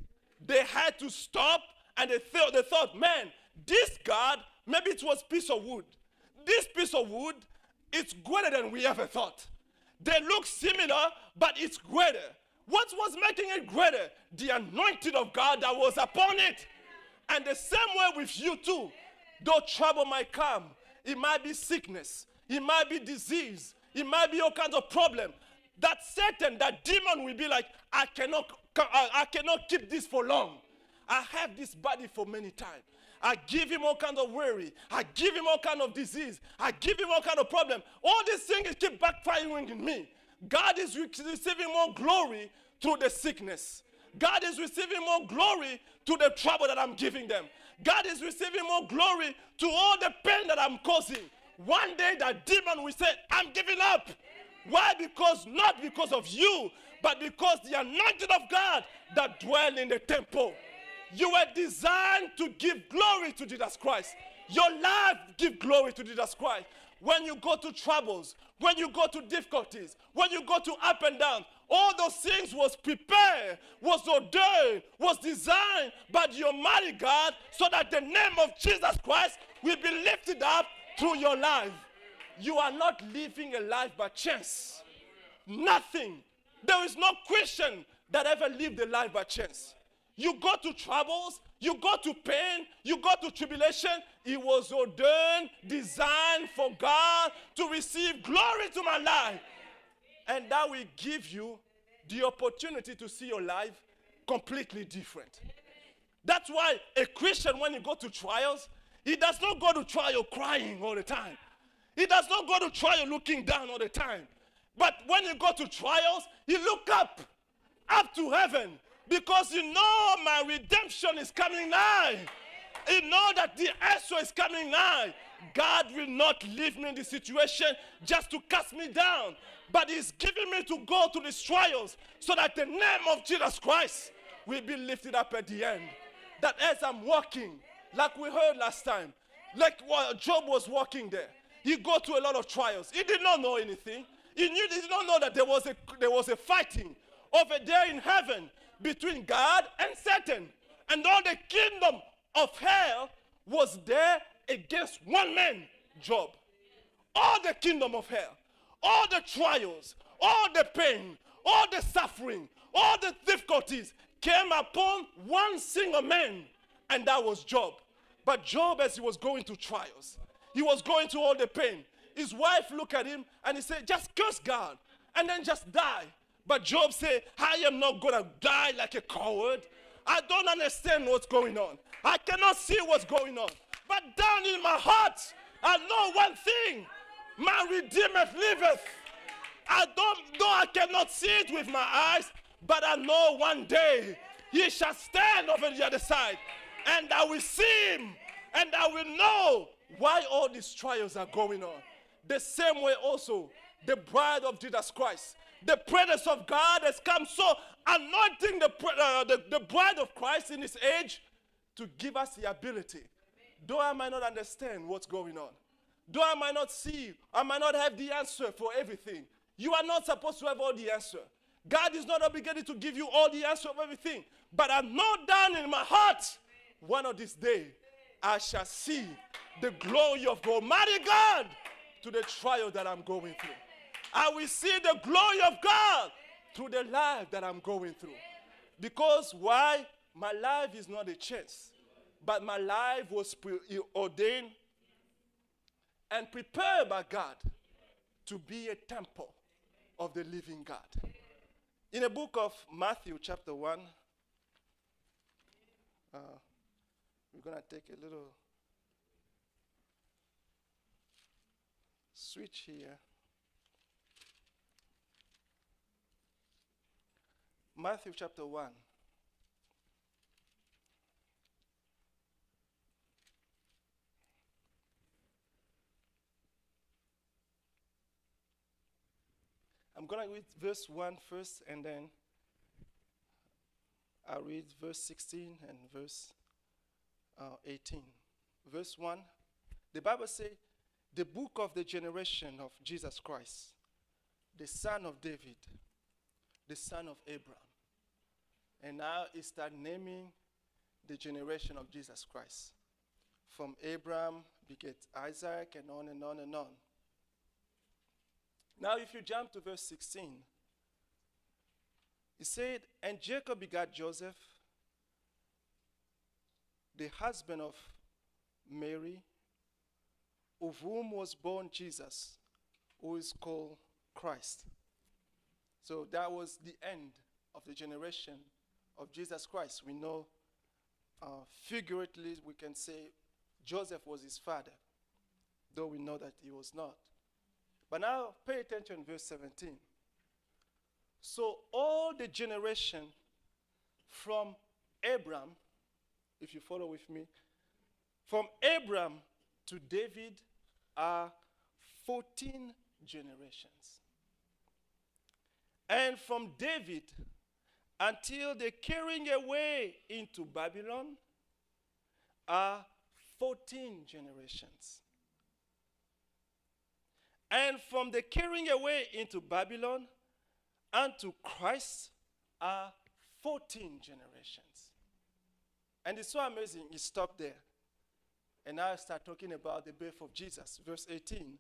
They had to stop and they thought, they thought, man, this God, maybe it was piece of wood. This piece of wood, it's greater than we ever thought. They look similar, but it's greater. What was making it greater? The anointing of God that was upon it. And the same way with you too. Though trouble might come, it might be sickness, it might be disease, it might be all kinds of problem. That Satan, that demon will be like, I cannot, I cannot keep this for long. I have this body for many times. I give him all kind of worry. I give him all kind of disease. I give him all kind of problem. All these things keep backfiring in me. God is receiving more glory through the sickness. God is receiving more glory to the trouble that I'm giving them. God is receiving more glory to all the pain that I'm causing. One day that demon will say, I'm giving up. Why? Because not because of you, but because the anointing of God that dwell in the temple. You were designed to give glory to Jesus Christ. Your life give glory to Jesus Christ. When you go to troubles, when you go to difficulties, when you go to up and down, all those things was prepared, was ordained, was designed by the Almighty God so that the name of Jesus Christ will be lifted up through your life. You are not living a life by chance. Nothing. There is no Christian that ever lived a life by chance. You go to troubles, you go to pain, you go to tribulation. It was ordained, designed for God to receive glory to my life. And that will give you the opportunity to see your life completely different. That's why a Christian, when he go to trials, he does not go to trial crying all the time. He does not go to trial looking down all the time. But when you go to trials, he look up, up to heaven, because you know my redemption is coming nigh. You know that the answer is coming nigh. God will not leave me in this situation just to cast me down, but He's giving me to go to these trials so that the name of Jesus Christ will be lifted up at the end. That as I'm walking, like we heard last time, like while Job was walking there, he go to a lot of trials. He did not know anything. He knew he did not know that there was a there was a fighting over there in heaven between God and Satan. And all the kingdom of hell was there against one man, Job. All the kingdom of hell, all the trials, all the pain, all the suffering, all the difficulties came upon one single man, and that was Job. But Job, as he was going through trials, he was going through all the pain. His wife looked at him and he said, Just curse God and then just die. But Job said, I am not going to die like a coward. I don't understand what's going on. I cannot see what's going on. But down in my heart, I know one thing my Redeemer liveth. I don't know, I cannot see it with my eyes, but I know one day he shall stand over the other side, and I will see him, and I will know why all these trials are going on. The same way, also, the bride of Jesus Christ the presence of God has come so anointing the, uh, the, the bride of Christ in this age to give us the ability. Though I might not understand what's going on, though I might not see, I might not have the answer for everything. You are not supposed to have all the answer. God is not obligated to give you all the answer of everything. But I know down in my heart, one of these days, I shall see the glory of God. Almighty God to the trial that I'm going through. I will see the glory of God through the life that I'm going through. Because why? My life is not a chance, but my life was ordained and prepared by God to be a temple of the living God. In the book of Matthew, chapter 1, uh, we're going to take a little switch here. Matthew chapter 1. I'm going to read verse 1 first and then I read verse 16 and verse uh, 18. Verse 1, the Bible says, the book of the generation of Jesus Christ, the son of David, the son of Abraham. And now he start naming the generation of Jesus Christ. From Abraham beget Isaac and on and on and on. Now if you jump to verse 16, he said, And Jacob begat Joseph, the husband of Mary, of whom was born Jesus, who is called Christ. So that was the end of the generation of Jesus Christ. We know, uh, figuratively, we can say Joseph was his father, though we know that he was not. But now pay attention, verse 17. So all the generation from Abram, if you follow with me, from Abram to David are 14 generations. And from David until the carrying away into Babylon are 14 generations. And from the carrying away into Babylon unto Christ are 14 generations. And it's so amazing, he stopped there. And now I start talking about the birth of Jesus. Verse 18.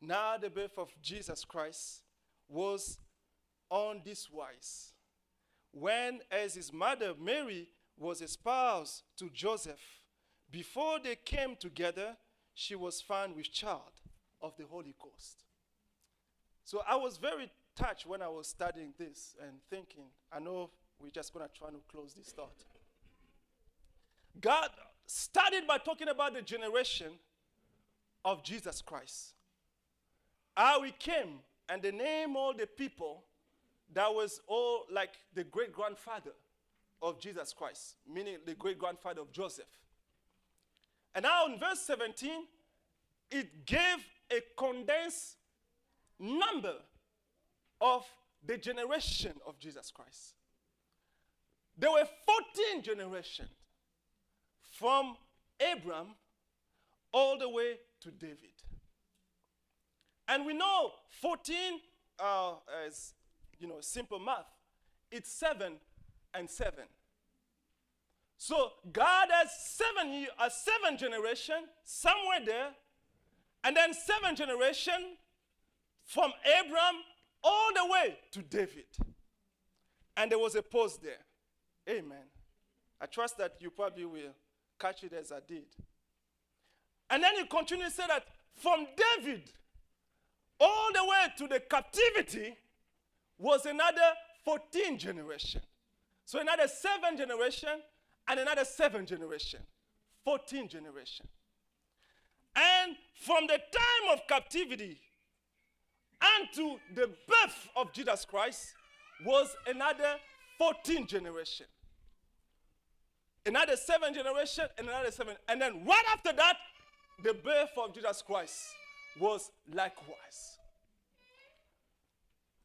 Now the birth of Jesus Christ was on this wise. When, as his mother Mary was espoused to Joseph, before they came together, she was found with child of the Holy Ghost. So I was very touched when I was studying this and thinking, I know we're just going to try to close this thought. God started by talking about the generation of Jesus Christ. How he came and the name all the people that was all like the great grandfather of Jesus Christ, meaning the great grandfather of Joseph. And now in verse 17, it gave a condensed number of the generation of Jesus Christ. There were 14 generations from Abram all the way to David. And we know 14 uh, as you know simple math. It's seven and seven. So God has seven a uh, seven generation somewhere there, and then seven generation from Abram all the way to David. And there was a pause there. Amen. I trust that you probably will catch it as I did. And then he continued to say that from David all the way to the captivity was another 14 generation. So another seven generation and another seven generation. 14 generation. And from the time of captivity unto the birth of Jesus Christ was another 14 generation another seven generation, and another seven. And then right after that, the birth of Jesus Christ was likewise.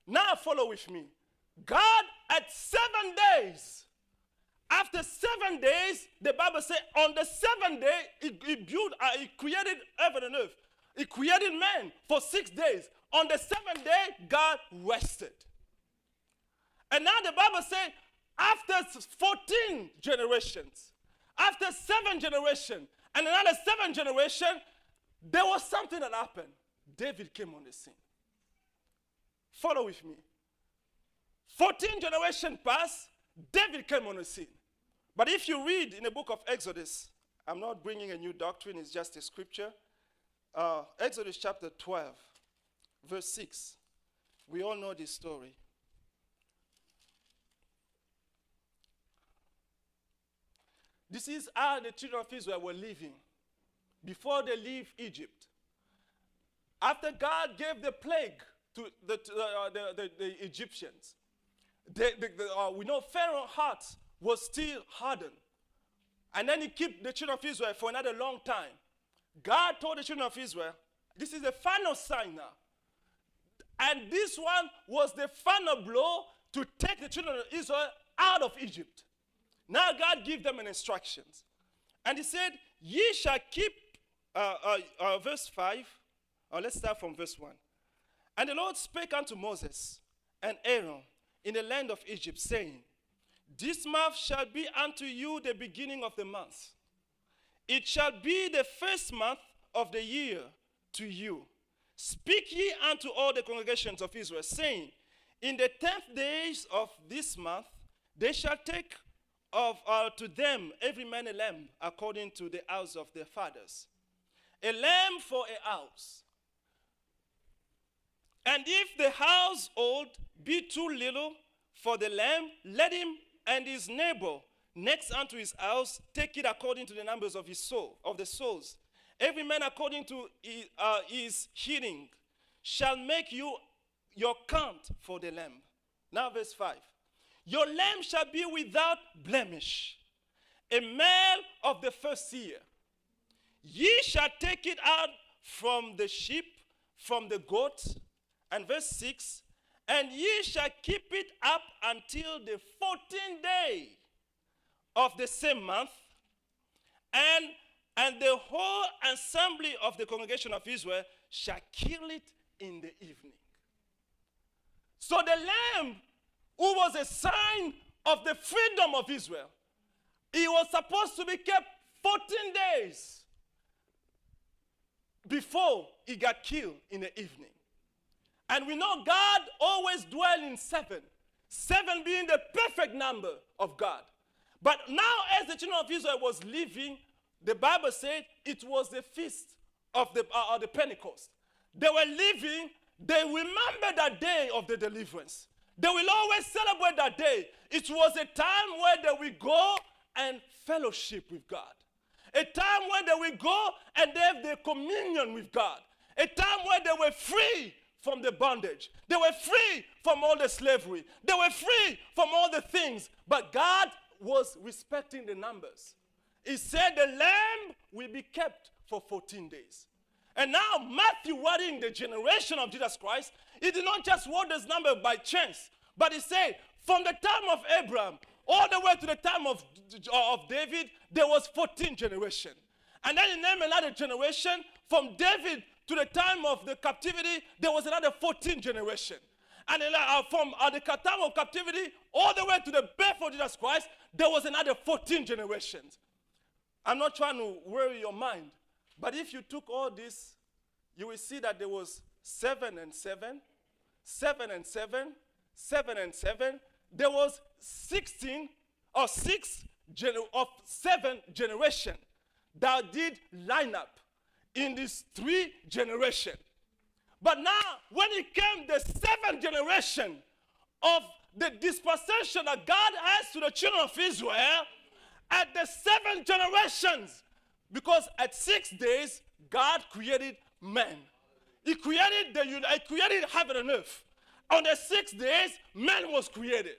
Now follow with me. God at seven days. After seven days, the Bible says on the seventh day, he, he built, uh, he created heaven and earth. He created man for six days. On the seventh day, God rested. And now the Bible says after 14 generations, after seven generations, and another seven generation, there was something that happened. David came on the scene. Follow with me. 14 generations passed, David came on the scene. But if you read in the book of Exodus, I'm not bringing a new doctrine, it's just a scripture. Uh, Exodus chapter 12, verse 6. We all know this story. This is how the children of Israel were living before they leave Egypt. After God gave the plague to the, to, uh, the, the, the, Egyptians, they, the, uh, we know Pharaoh's heart was still hardened. And then he kept the children of Israel for another long time. God told the children of Israel, this is the final sign now. And this one was the final blow to take the children of Israel out of Egypt. Now God give them an instructions. And he said, Ye shall keep, uh, uh, uh, verse 5, or let's start from verse 1. And the Lord spake unto Moses and Aaron in the land of Egypt, saying, This month shall be unto you the beginning of the month. It shall be the first month of the year to you. Speak ye unto all the congregations of Israel, saying, In the tenth days of this month they shall take of uh, to them every man a lamb according to the house of their fathers. A lamb for a house. And if the household be too little for the lamb, let him and his neighbor next unto his house take it according to the numbers of his soul of the souls. Every man according to his, uh, his hearing shall make you your count for the lamb. Now, verse 5. Your lamb shall be without blemish, a male of the first year. Ye shall take it out from the sheep, from the goat. And verse 6 And ye shall keep it up until the 14th day of the same month, and, and the whole assembly of the congregation of Israel shall kill it in the evening. So the lamb, who was a sign of the freedom of Israel, he was supposed to be kept 14 days before he got killed in the evening. And we know God always dwells in seven, seven being the perfect number of God. But now, as the children of Israel was leaving, the Bible said it was the feast of the, uh, of the Pentecost. They were leaving, they remember that day of the deliverance. They will always celebrate that day. It was a time where they will go and fellowship with God. A time where they will go and they have their communion with God. A time where they were free from the bondage. They were free from all the slavery. They were free from all the things. But God was respecting the numbers. He said the lamb will be kept for 14 days. And now Matthew, writing the generation of Jesus Christ, he did not just write this number by chance, but he said, from the time of Abraham all the way to the time of, of David, there was 14 generation. And then he named another generation. From David to the time of the captivity, there was another 14 generation. And uh, from uh, the time of captivity all the way to the birth of Jesus Christ, there was another 14 generations. I'm not trying to worry your mind, but if you took all this, you will see that there was seven and seven, seven and seven, seven and seven. There was 16 or six gener- of seven generation that did line up in this three generation. But now, when it came the seventh generation of the dispensation that God has to the children of Israel, at the seven generations, because at six days, God created man. He created the he created heaven and earth. On the six days, man was created.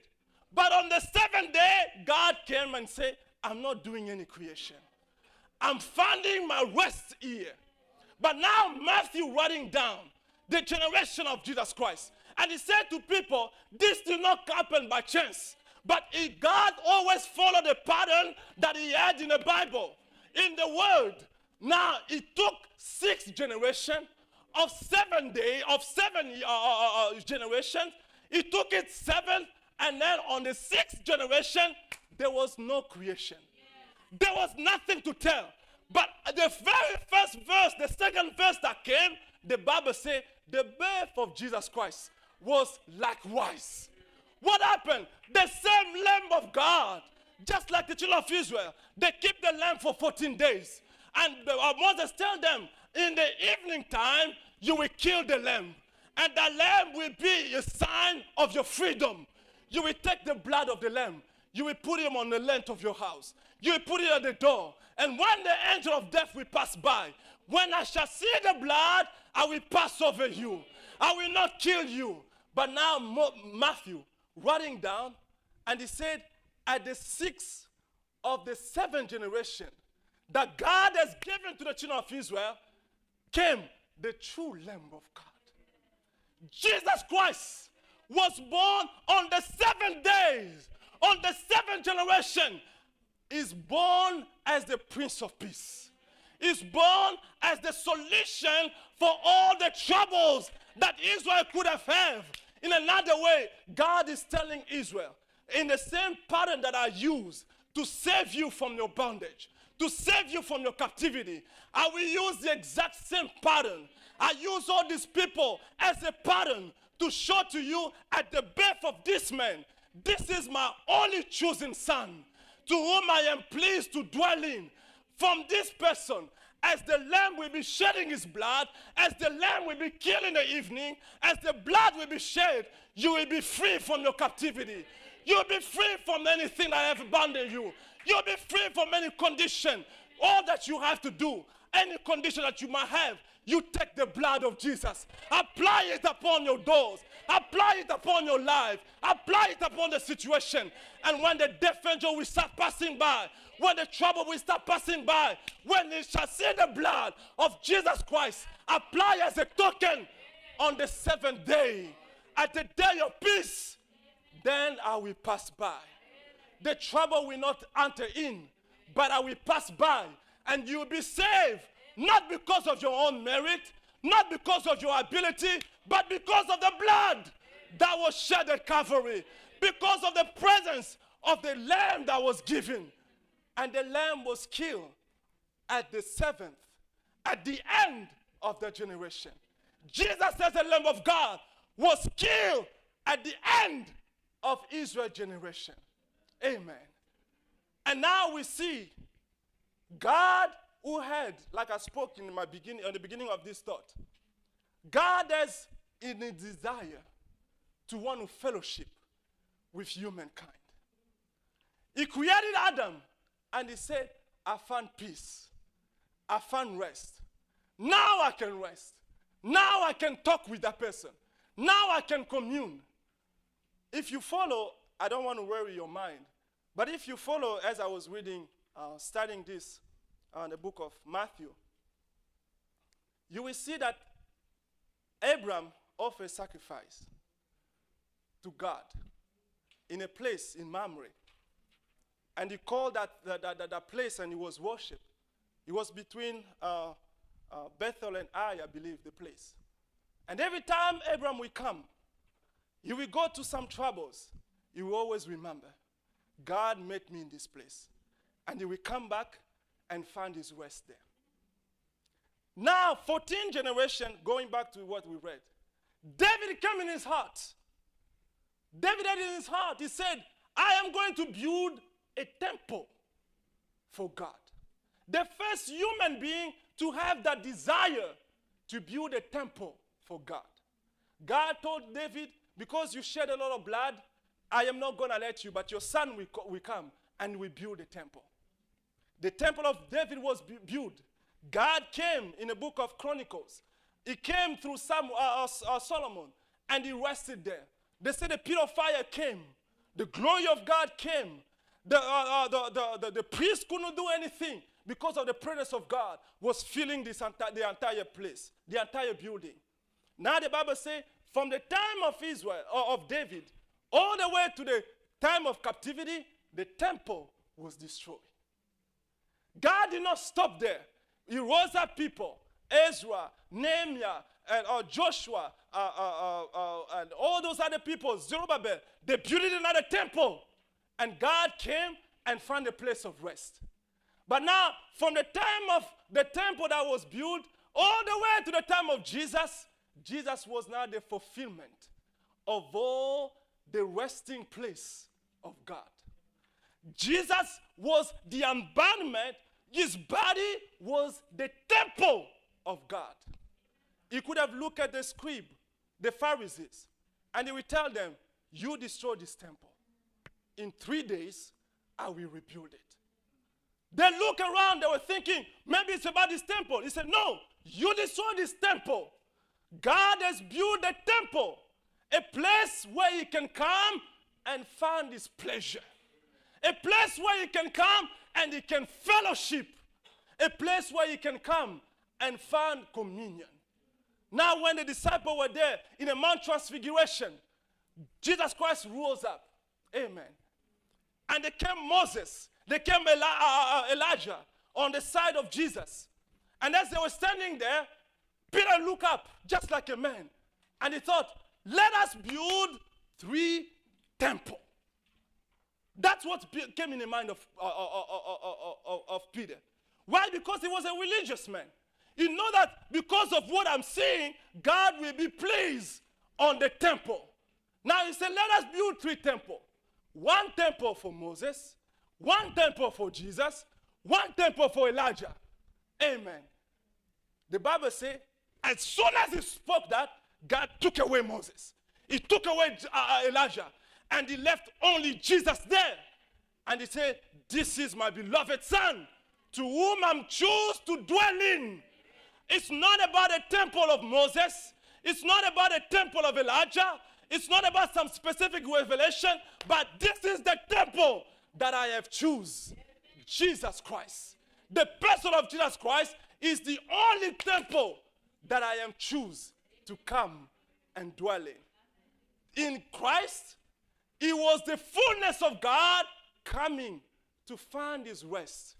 But on the seventh day, God came and said, I'm not doing any creation. I'm finding my rest here. But now Matthew writing down the generation of Jesus Christ. And he said to people, this did not happen by chance. But God always followed the pattern that he had in the Bible, in the world. Now it took six generations of seven days, of seven uh, uh, uh, generations. It took it seven, and then on the sixth generation, there was no creation. There was nothing to tell. But the very first verse, the second verse that came, the Bible said the birth of Jesus Christ was likewise. What happened? The same Lamb of God, just like the children of Israel, they keep the lamb for 14 days. And uh, Moses tell them, in the evening time, you will kill the lamb. And the lamb will be a sign of your freedom. You will take the blood of the lamb. You will put him on the length of your house. You will put it at the door. And when the angel of death will pass by, when I shall see the blood, I will pass over you. I will not kill you. But now Matthew writing down, and he said, at the sixth of the seventh generation that God has given to the children of Israel, came the true Lamb of God. Jesus Christ was born on the seventh days, on the seventh generation is born as the Prince of Peace. Is born as the solution for all the troubles that Israel could have had. In another way, God is telling Israel, in the same pattern that I use to save you from your bondage, to save you from your captivity, I will use the exact same pattern. I use all these people as a pattern to show to you at the birth of this man, this is my only chosen son, to whom I am pleased to dwell in. From this person, as the lamb will be shedding his blood, as the lamb will be killed in the evening, as the blood will be shed, you will be free from your captivity. You'll be free from anything that have abandoned you. You'll be free from any condition. All that you have to do, any condition that you might have, you take the blood of Jesus, apply it upon your doors, apply it upon your life, apply it upon the situation. And when the death angel will start passing by, when the trouble will start passing by, when it shall see the blood of Jesus Christ, apply as a token on the seventh day, at the day of peace, then I will pass by. The trouble will not enter in, but I will pass by, and you will be saved not because of your own merit, not because of your ability, but because of the blood that was shed at Calvary, because of the presence of the lamb that was given. And the lamb was killed at the seventh, at the end of the generation. Jesus, as the Lamb of God, was killed at the end of Israel generation. Amen. And now we see God who had, like I spoke in my beginning, on the beginning of this thought, God has in a desire to want to fellowship with humankind. He created Adam and he said, I found peace. I found rest. Now I can rest. Now I can talk with that person. Now I can commune. If you follow, I don't want to worry your mind, but if you follow, as I was reading, uh, studying this, uh, the book of Matthew, you will see that Abraham offered sacrifice to God in a place in Mamre. And he called that, that, that, that place and he was worshipped. It was between uh, uh, Bethel and Ai, I believe, the place. And every time Abraham will come, he will go to some troubles. He will always remember, God met me in this place. And he will come back and find his rest there. Now, 14 generation, going back to what we read, David came in his heart. David had in his heart, he said, I am going to build a temple for God. The first human being to have that desire to build a temple for God. God told David, because you shed a lot of blood, I am not going to let you, but your son will, will come and will build a temple. The temple of David was built. God came in the book of Chronicles. He came through uh, uh, uh, Solomon and he rested there. They said the pit of fire came. The glory of God came. The, uh, uh, the, the, the, the priest couldn't do anything because of the presence of God was filling this enti- the entire place, the entire building. Now the Bible says, from the time of Israel or of David, all the way to the time of captivity, the temple was destroyed. God did not stop there. He rose up people, Ezra, Nehemiah, and uh, Joshua, uh, uh, uh, and all those other people, Zerubbabel, they built another temple. And God came and found a place of rest. But now, from the time of the temple that was built, all the way to the time of Jesus, Jesus was now the fulfillment of all the resting place of God. Jesus was the embodiment, his body was the temple of God. He could have looked at the scribe, the Pharisees, and he would tell them, You destroy this temple. In three days, I will rebuild it. They look around, they were thinking, maybe it's about this temple. He said, No, you destroy this temple. God has built a temple, a place where he can come and find his pleasure, a place where he can come and he can fellowship, a place where he can come and find communion. Now, when the disciples were there in a Mount Transfiguration, Jesus Christ rose up. Amen. And they came Moses. they came Eli- uh, uh, Elijah on the side of Jesus. And as they were standing there, Peter looked up just like a man. And he thought, let us build three temples. That's what came in the mind of, uh, uh, uh, uh, uh, uh, of Peter. Why? Because he was a religious man. You know that because of what I'm saying, God will be pleased on the temple. Now he said, let us build three temples. One temple for Moses, one temple for Jesus, one temple for Elijah. Amen. The Bible says, as soon as he spoke that, God took away Moses. He took away Elijah. And he left only Jesus there. And he said, This is my beloved son, to whom I'm choose to dwell in. It's not about a temple of Moses. It's not about a temple of Elijah. It's not about some specific revelation, but this is the temple that I have choose. Jesus Christ. The person of Jesus Christ is the only temple that I am choose to come and dwell in. In Christ, it was the fullness of God coming to find his rest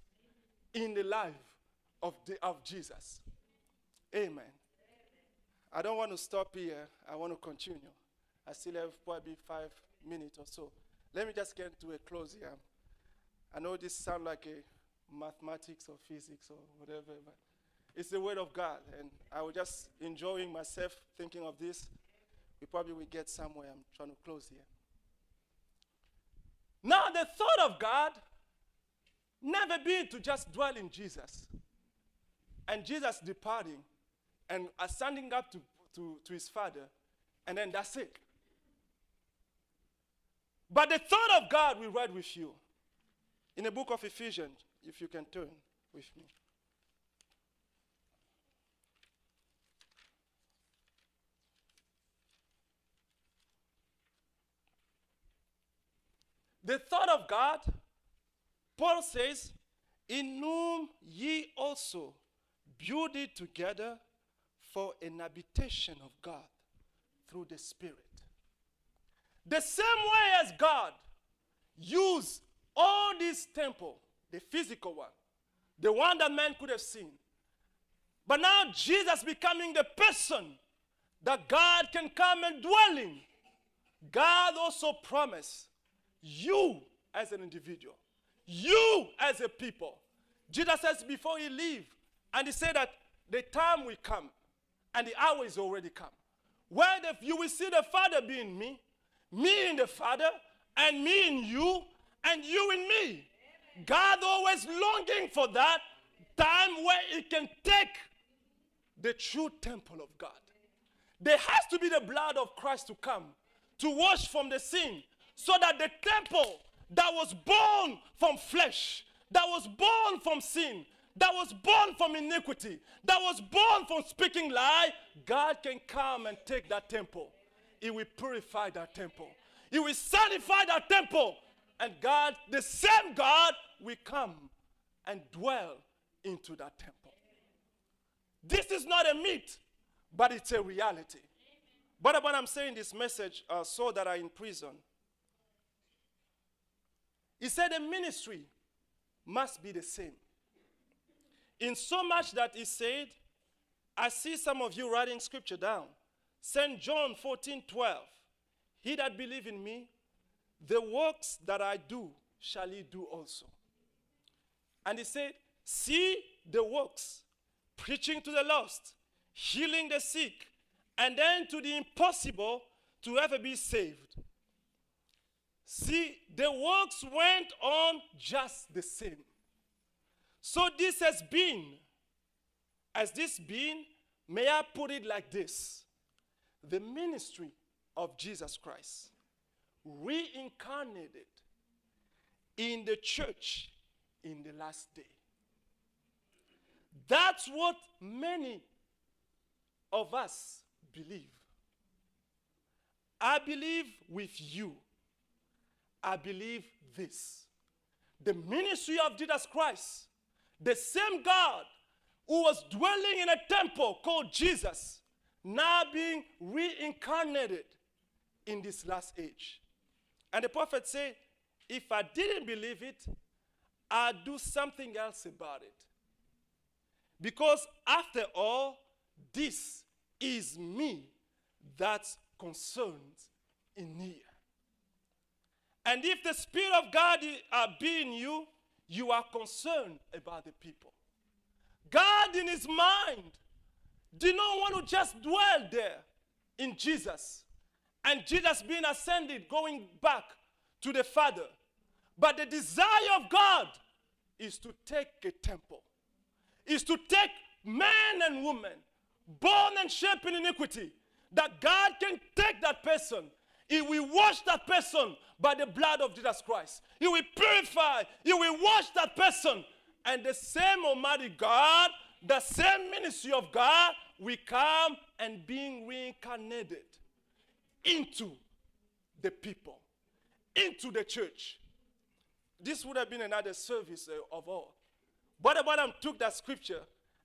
in the life of, the, of Jesus. Amen. I don't want to stop here. I want to continue. I still have probably five minutes or so. Let me just get to a close here. I know this sounds like a mathematics or physics or whatever, but it's the word of God. And I was just enjoying myself thinking of this. We probably will get somewhere. I'm trying to close here. Now, the thought of God never been to just dwell in Jesus. And Jesus departing and ascending up to, to, to his Father, and then that's it. But the thought of God we read with you in the book of Ephesians, if you can turn with me. The thought of God, Paul says, in whom ye also build it together for an habitation of God through the Spirit. The same way as God used all this temple, the physical one, the one that man could have seen. But now Jesus becoming the person that God can come and dwell in. God also promised you as an individual, you as a people. Jesus says before he leave, and he said that the time will come, and the hour is already come, where the, you will see the Father be in me, me in the Father, and me in you, and you in me. God always longing for that time where He can take the true temple of God. There has to be the blood of Christ to come to wash from the sin so that the temple that was born from flesh, that was born from sin, that was born from iniquity, that was born from speaking lie, God can come and take that temple. He will purify that temple. He will sanctify that temple. And God, the same God, will come and dwell into that temple. This is not a myth, but it's a reality. But when I'm saying this message, uh, so that are in prison, he said the ministry must be the same. In so much that he said, I see some of you writing scripture down. St. John 14 12. He that believe in me, the works that I do shall he do also. And he said, See the works, preaching to the lost, healing the sick, and then to the impossible to ever be saved. See, the works went on just the same. So this has been, as this been, may I put it like this the ministry of Jesus Christ reincarnated in the church in the last day. That's what many of us believe. I believe with you. I believe this. The ministry of Jesus Christ, the same God who was dwelling in a temple called Jesus, now being reincarnated in this last age. And the prophet said, If I didn't believe it, I'd do something else about it. Because after all, this is me that's concerned in here. And if the Spirit of God be in you, you are concerned about the people. God, in His mind, did not want to just dwell there in Jesus. And Jesus being ascended, going back to the Father. But the desire of God is to take a temple, is to take men and women born and shaped in iniquity, that God can take that person. He will wash that person by the blood of Jesus Christ. He will purify, He will wash that person. And the same Almighty God, the same ministry of God, will come and being reincarnated into the people, into the church. This would have been another service uh, of all. But Adam took that scripture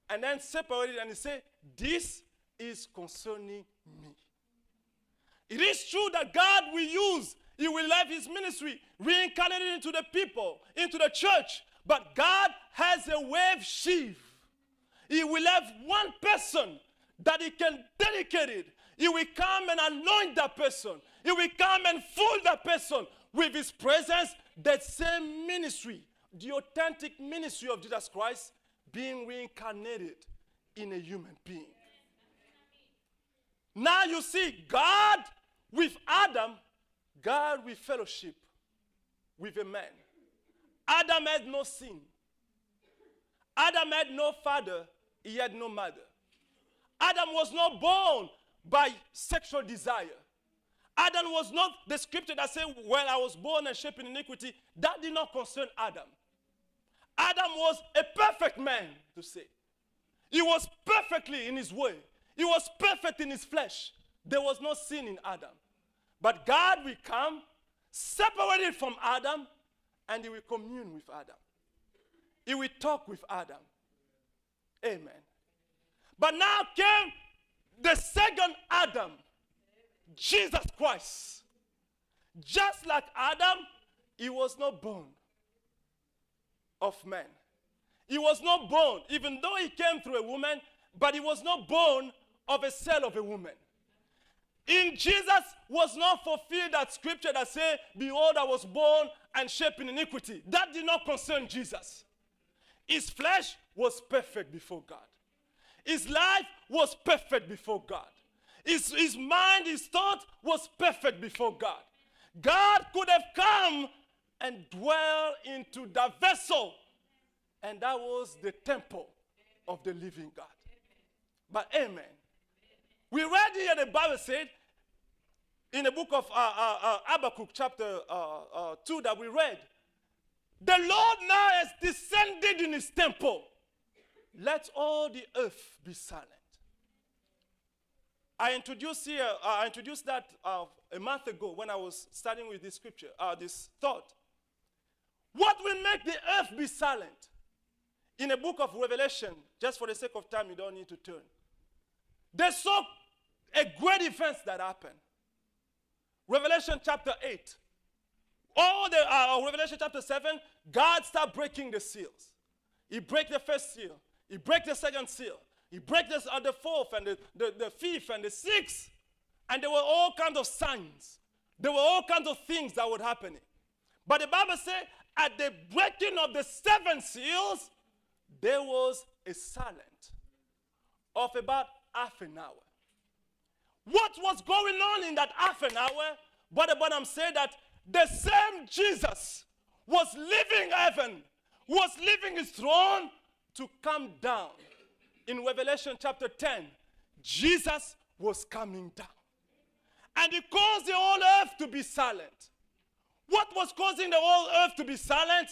and then separated and he said, This is concerning me. It is true that God will use, He will have His ministry reincarnated into the people, into the church. But God has a wave sheaf. He will have one person that He can dedicate it. He will come and anoint that person. He will come and fill that person with His presence. That same ministry, the authentic ministry of Jesus Christ, being reincarnated in a human being. Now you see, God with Adam, God with fellowship with a man. Adam had no sin. Adam had no father, he had no mother. Adam was not born by sexual desire. Adam was not the scripture that said, Well, I was born and shaped in iniquity. That did not concern Adam. Adam was a perfect man, to say. He was perfectly in his way, he was perfect in his flesh. There was no sin in Adam. But God will come, separated from Adam, and he will commune with Adam. He will talk with Adam. Amen. But now came the second Adam, Jesus Christ. Just like Adam, he was not born of man. He was not born, even though he came through a woman, but he was not born of a cell of a woman. In Jesus was not fulfilled that scripture that said, Behold, I was born and shaped in iniquity. That did not concern Jesus. His flesh was perfect before God. His life was perfect before God. His, his mind, his thought was perfect before God. God could have come and dwell into that vessel, and that was the temple of the living God. But amen. We read here the Bible said in the book of uh, uh, uh, Habakkuk, chapter uh, uh, 2, that we read, the Lord now has descended in his temple. Let all the earth be silent. I introduced here, uh, I introduced that a month ago when I was studying with this scripture, this thought. What will make the earth be silent? In the book of Revelation, just for the sake of time, you don't need to turn. They saw a great event that happened. Revelation chapter 8. All the uh, Revelation chapter 7, God started breaking the seals. He break the first seal. He break the second seal. He break this, uh, the fourth and the, the, the fifth and the sixth. And there were all kinds of signs. There were all kinds of things that were happening. But the Bible said at the breaking of the seven seals, there was a silence of about half an hour. What was going on in that half an hour? But I'm saying that the same Jesus was leaving heaven, was leaving his throne to come down. In Revelation chapter 10, Jesus was coming down. And he caused the whole earth to be silent. What was causing the whole earth to be silent?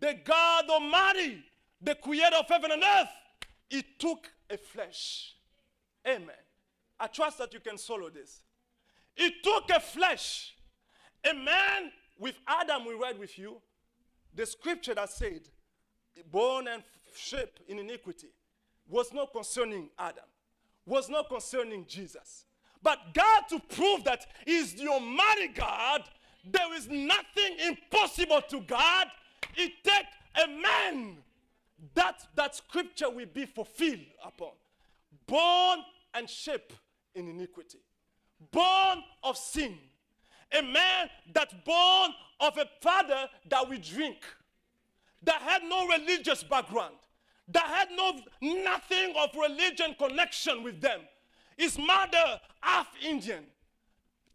The God Almighty, the creator of heaven and earth, he took a flesh. Amen. I trust that you can swallow this. It took a flesh. A man with Adam, we read with you, the scripture that said, born and shaped in iniquity, was not concerning Adam, was not concerning Jesus. But God, to prove that He is the Almighty God, there is nothing impossible to God. He take a man that that scripture will be fulfilled upon. Born and shaped in iniquity, born of sin, a man that born of a father that we drink, that had no religious background, that had no nothing of religion connection with them. His mother half Indian.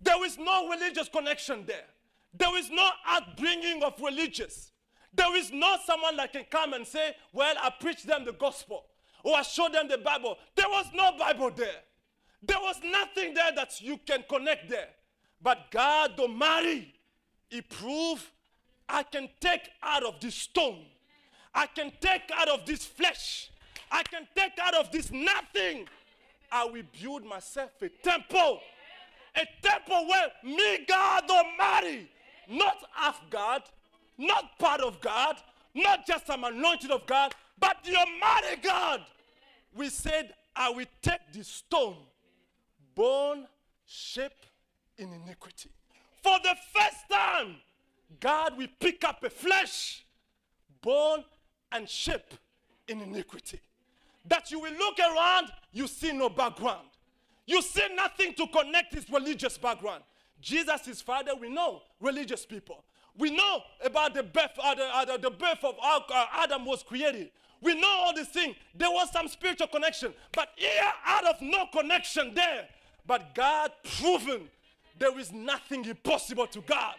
There is no religious connection there. There is no outbringing of religious. There is not someone that can come and say, Well, I preach them the gospel or I show them the Bible. There was no Bible there. There was nothing there that you can connect there. But God Almighty, He proved I can take out of this stone, I can take out of this flesh, I can take out of this nothing. I will build myself a temple. A temple where me, God Almighty, not half God, not part of God, not just some anointed of God, but the Almighty God. We said, I will take this stone, born, shaped in iniquity. For the first time, God will pick up a flesh, born and shaped in iniquity. That you will look around, you see no background. You see nothing to connect his religious background. Jesus, his father, we know religious people. We know about the birth, uh, the, uh, the birth of uh, Adam was created. We know all these things. There was some spiritual connection, but here, out of no connection there, but God proven there is nothing impossible to God.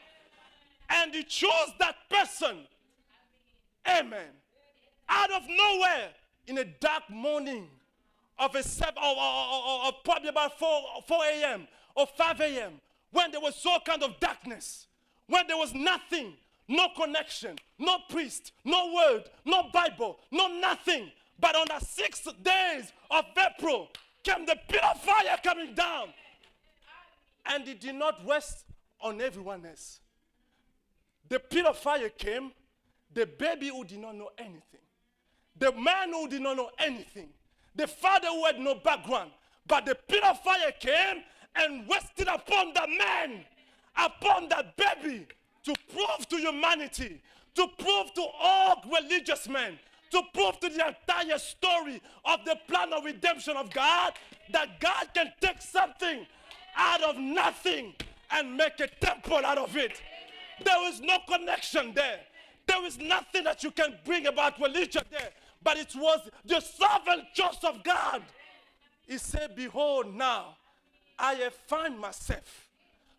And He chose that person. Amen. Out of nowhere, in a dark morning of a seven, or, or, or, probably about 4, 4 a.m. or 5 a.m., when there was all kind of darkness, when there was nothing, no connection, no priest, no word, no Bible, no nothing. But on the sixth days of April came the pillar of fire coming down. And it did not rest on everyone else. The pillar of fire came, the baby who did not know anything, the man who did not know anything, the father who had no background. But the pillar of fire came and rested upon the man, upon that baby, to prove to humanity, to prove to all religious men, to prove to the entire story of the plan of redemption of God that God can take something out of nothing and make a temple out of it. There is no connection there. There is nothing that you can bring about religion there. But it was the sovereign choice of God. He said, Behold, now I have found myself.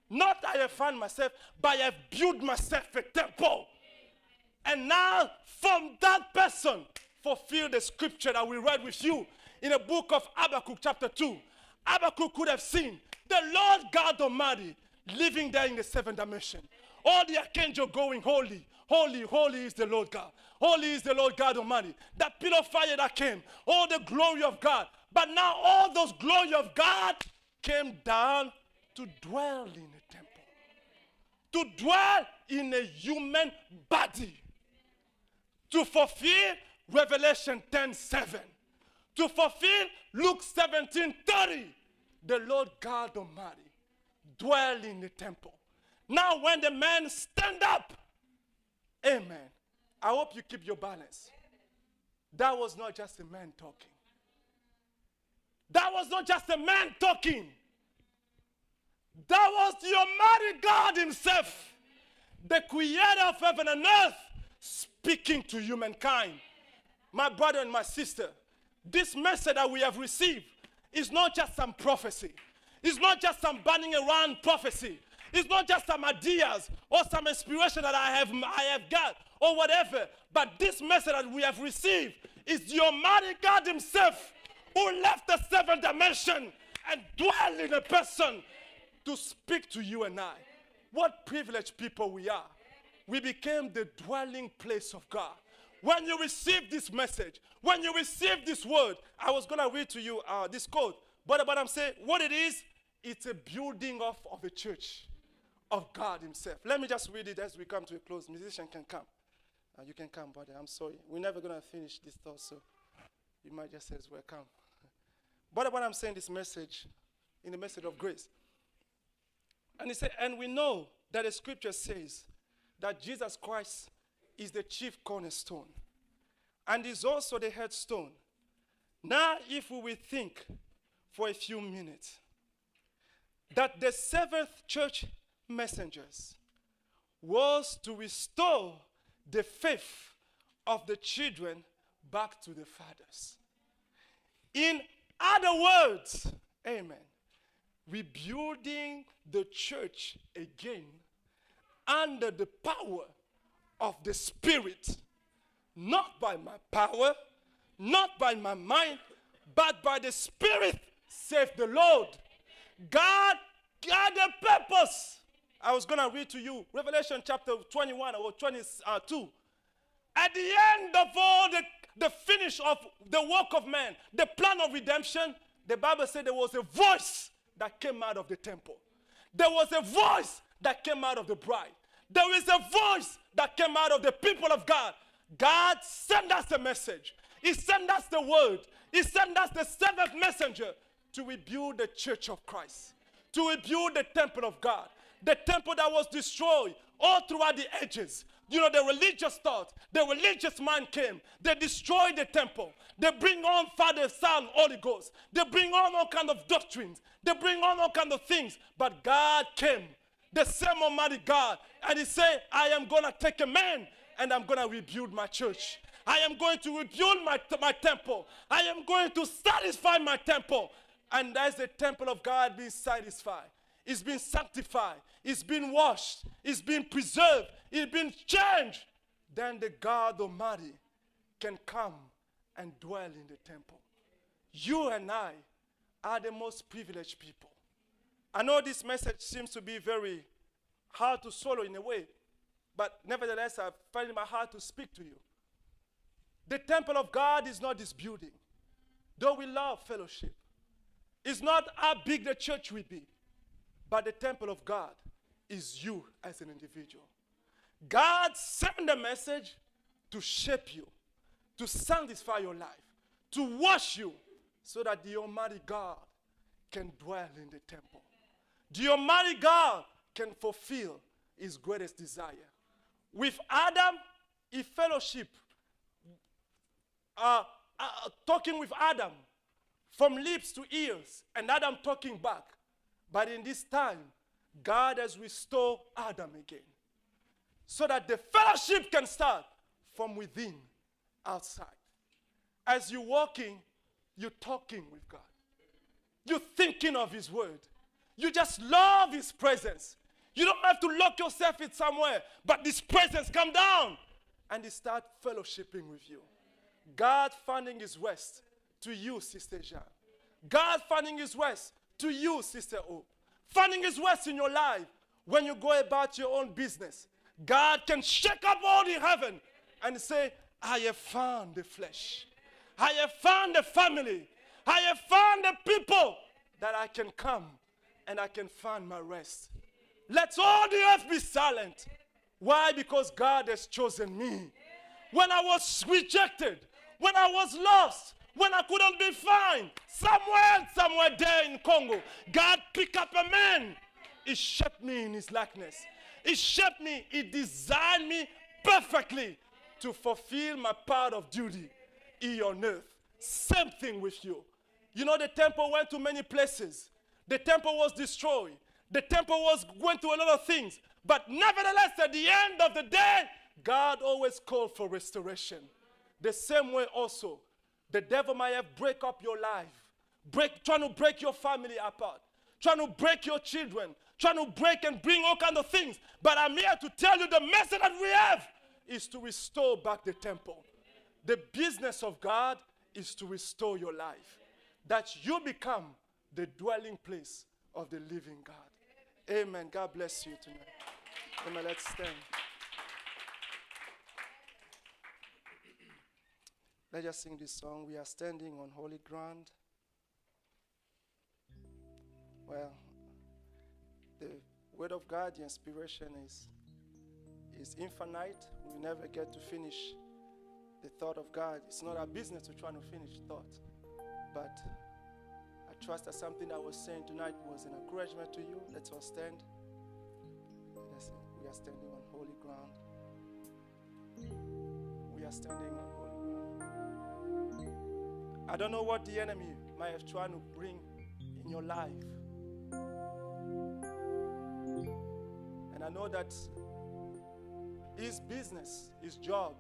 Not I have found myself, but I have built myself a temple. And now, from that person, fulfill the scripture that we read with you in the book of Habakkuk, chapter 2. Habakkuk could have seen the Lord God Almighty living there in the seventh dimension. All the archangel going, Holy, holy, holy is the Lord God. Holy is the Lord God Almighty. That pillar of fire that came, all the glory of God. But now all those glory of God came down to dwell in a temple, to dwell in a human body, to fulfill Revelation 10 7, to fulfill Luke 17 30. The Lord God Almighty dwell in the temple. Now, when the man stand up, amen. I hope you keep your balance. That was not just a man talking. That was not just a man talking. That was the Almighty God Himself, the creator of heaven and earth, speaking to humankind. My brother and my sister, this message that we have received is not just some prophecy, it's not just some banning around prophecy, it's not just some ideas or some inspiration that I have, I have got or whatever. But this message that we have received is the Almighty God Himself who left the seventh dimension and dwell in a person to speak to you and I. What privileged people we are. We became the dwelling place of God. When you receive this message, when you receive this word, I was going to read to you uh, this quote, but, but I'm saying what it is, it's a building of, of a church of God Himself. Let me just read it as we come to a close. Musician can come. Uh, you can come, brother. I'm sorry. We're never going to finish this thought, so you might just say, Welcome. But what I'm saying, this message, in the message of grace. And he said, and we know that the scripture says that Jesus Christ is the chief cornerstone and is also the headstone. Now, if we will think for a few minutes that the seventh church messengers was to restore the faith of the children back to the fathers. In other words, amen, rebuilding the church again under the power of the Spirit, not by my power, not by my mind, but by the Spirit, save the Lord. God had a purpose. I was going to read to you Revelation chapter 21 or 22. Uh, At the end of all the, the finish of the work of man, the plan of redemption, the Bible said there was a voice that came out of the temple. There was a voice that came out of the bride. There is a voice that came out of the people of God. God sent us a message. He sent us the word. He sent us the seventh messenger to rebuild the church of Christ, to rebuild the temple of God, the temple that was destroyed all throughout the ages. You know, the religious thought, the religious mind came. They destroyed the temple. They bring on Father, Son, Holy Ghost. They bring on all kind of doctrines. They bring on all kind of things. But God came, the same Almighty God, and He said, I am going to take a man and I'm going to rebuild my church. I am going to rebuild my, my temple. I am going to satisfy my temple. And as the temple of God being satisfied, it's been sanctified, it's been washed, it's been preserved, it's been changed. Then the God Almighty can come and dwell in the temple. You and I are the most privileged people. I know this message seems to be very hard to swallow in a way, but nevertheless, I find in my heart to speak to you. The temple of God is not this building, though we love fellowship. It's not how big the church will be, but the temple of God is you as an individual. God sent a message to shape you, to sanctify your life, to wash you, so that the Almighty God can dwell in the temple. The Almighty God can fulfill his greatest desire. With Adam, he fellowship, uh, uh, talking with Adam from lips to ears, and Adam talking back. But in this time, God has restored Adam again so that the fellowship can start from within, outside. As you're walking, you're talking with God. You're thinking of His word. You just love His presence. You don't have to lock yourself in somewhere, but this presence come down and He start fellowshipping with you. God finding His rest to you, Sister Jean. God finding His rest to you, Sister Hope. Finding His rest in your life when you go about your own business. God can shake up all the heaven and say, I have found the flesh. I have found the family. I have found the people that I can come and I can find my rest. Let all the earth be silent. Why? Because God has chosen me. When I was rejected, when I was lost, when I couldn't be found, somewhere, somewhere there in Congo, God picked up a man. He shaped me in his likeness. He shaped me. He designed me perfectly to fulfill my part of duty in on earth. Same thing with you. You know, the temple went to many places. The temple was destroyed. The temple was went to a lot of things. But nevertheless, at the end of the day, God always called for restoration. The same way also, the devil might have break up your life, break, trying to break your family apart, trying to break your children, trying to break and bring all kind of things. But I'm here to tell you the message that we have is to restore back the temple. The business of God is to restore your life, that you become the dwelling place of the living God. Amen. God bless you tonight. Amen. Let's stand. Let's just sing this song. We are standing on holy ground. Well, the word of God, the inspiration is is infinite. We never get to finish the thought of God. It's not our business to try to finish thought. But I trust that something I was saying tonight was an encouragement to you. Let's all stand. We are standing on holy ground. We are standing on holy ground. I don't know what the enemy might have tried to bring in your life. And I know that his business, his job,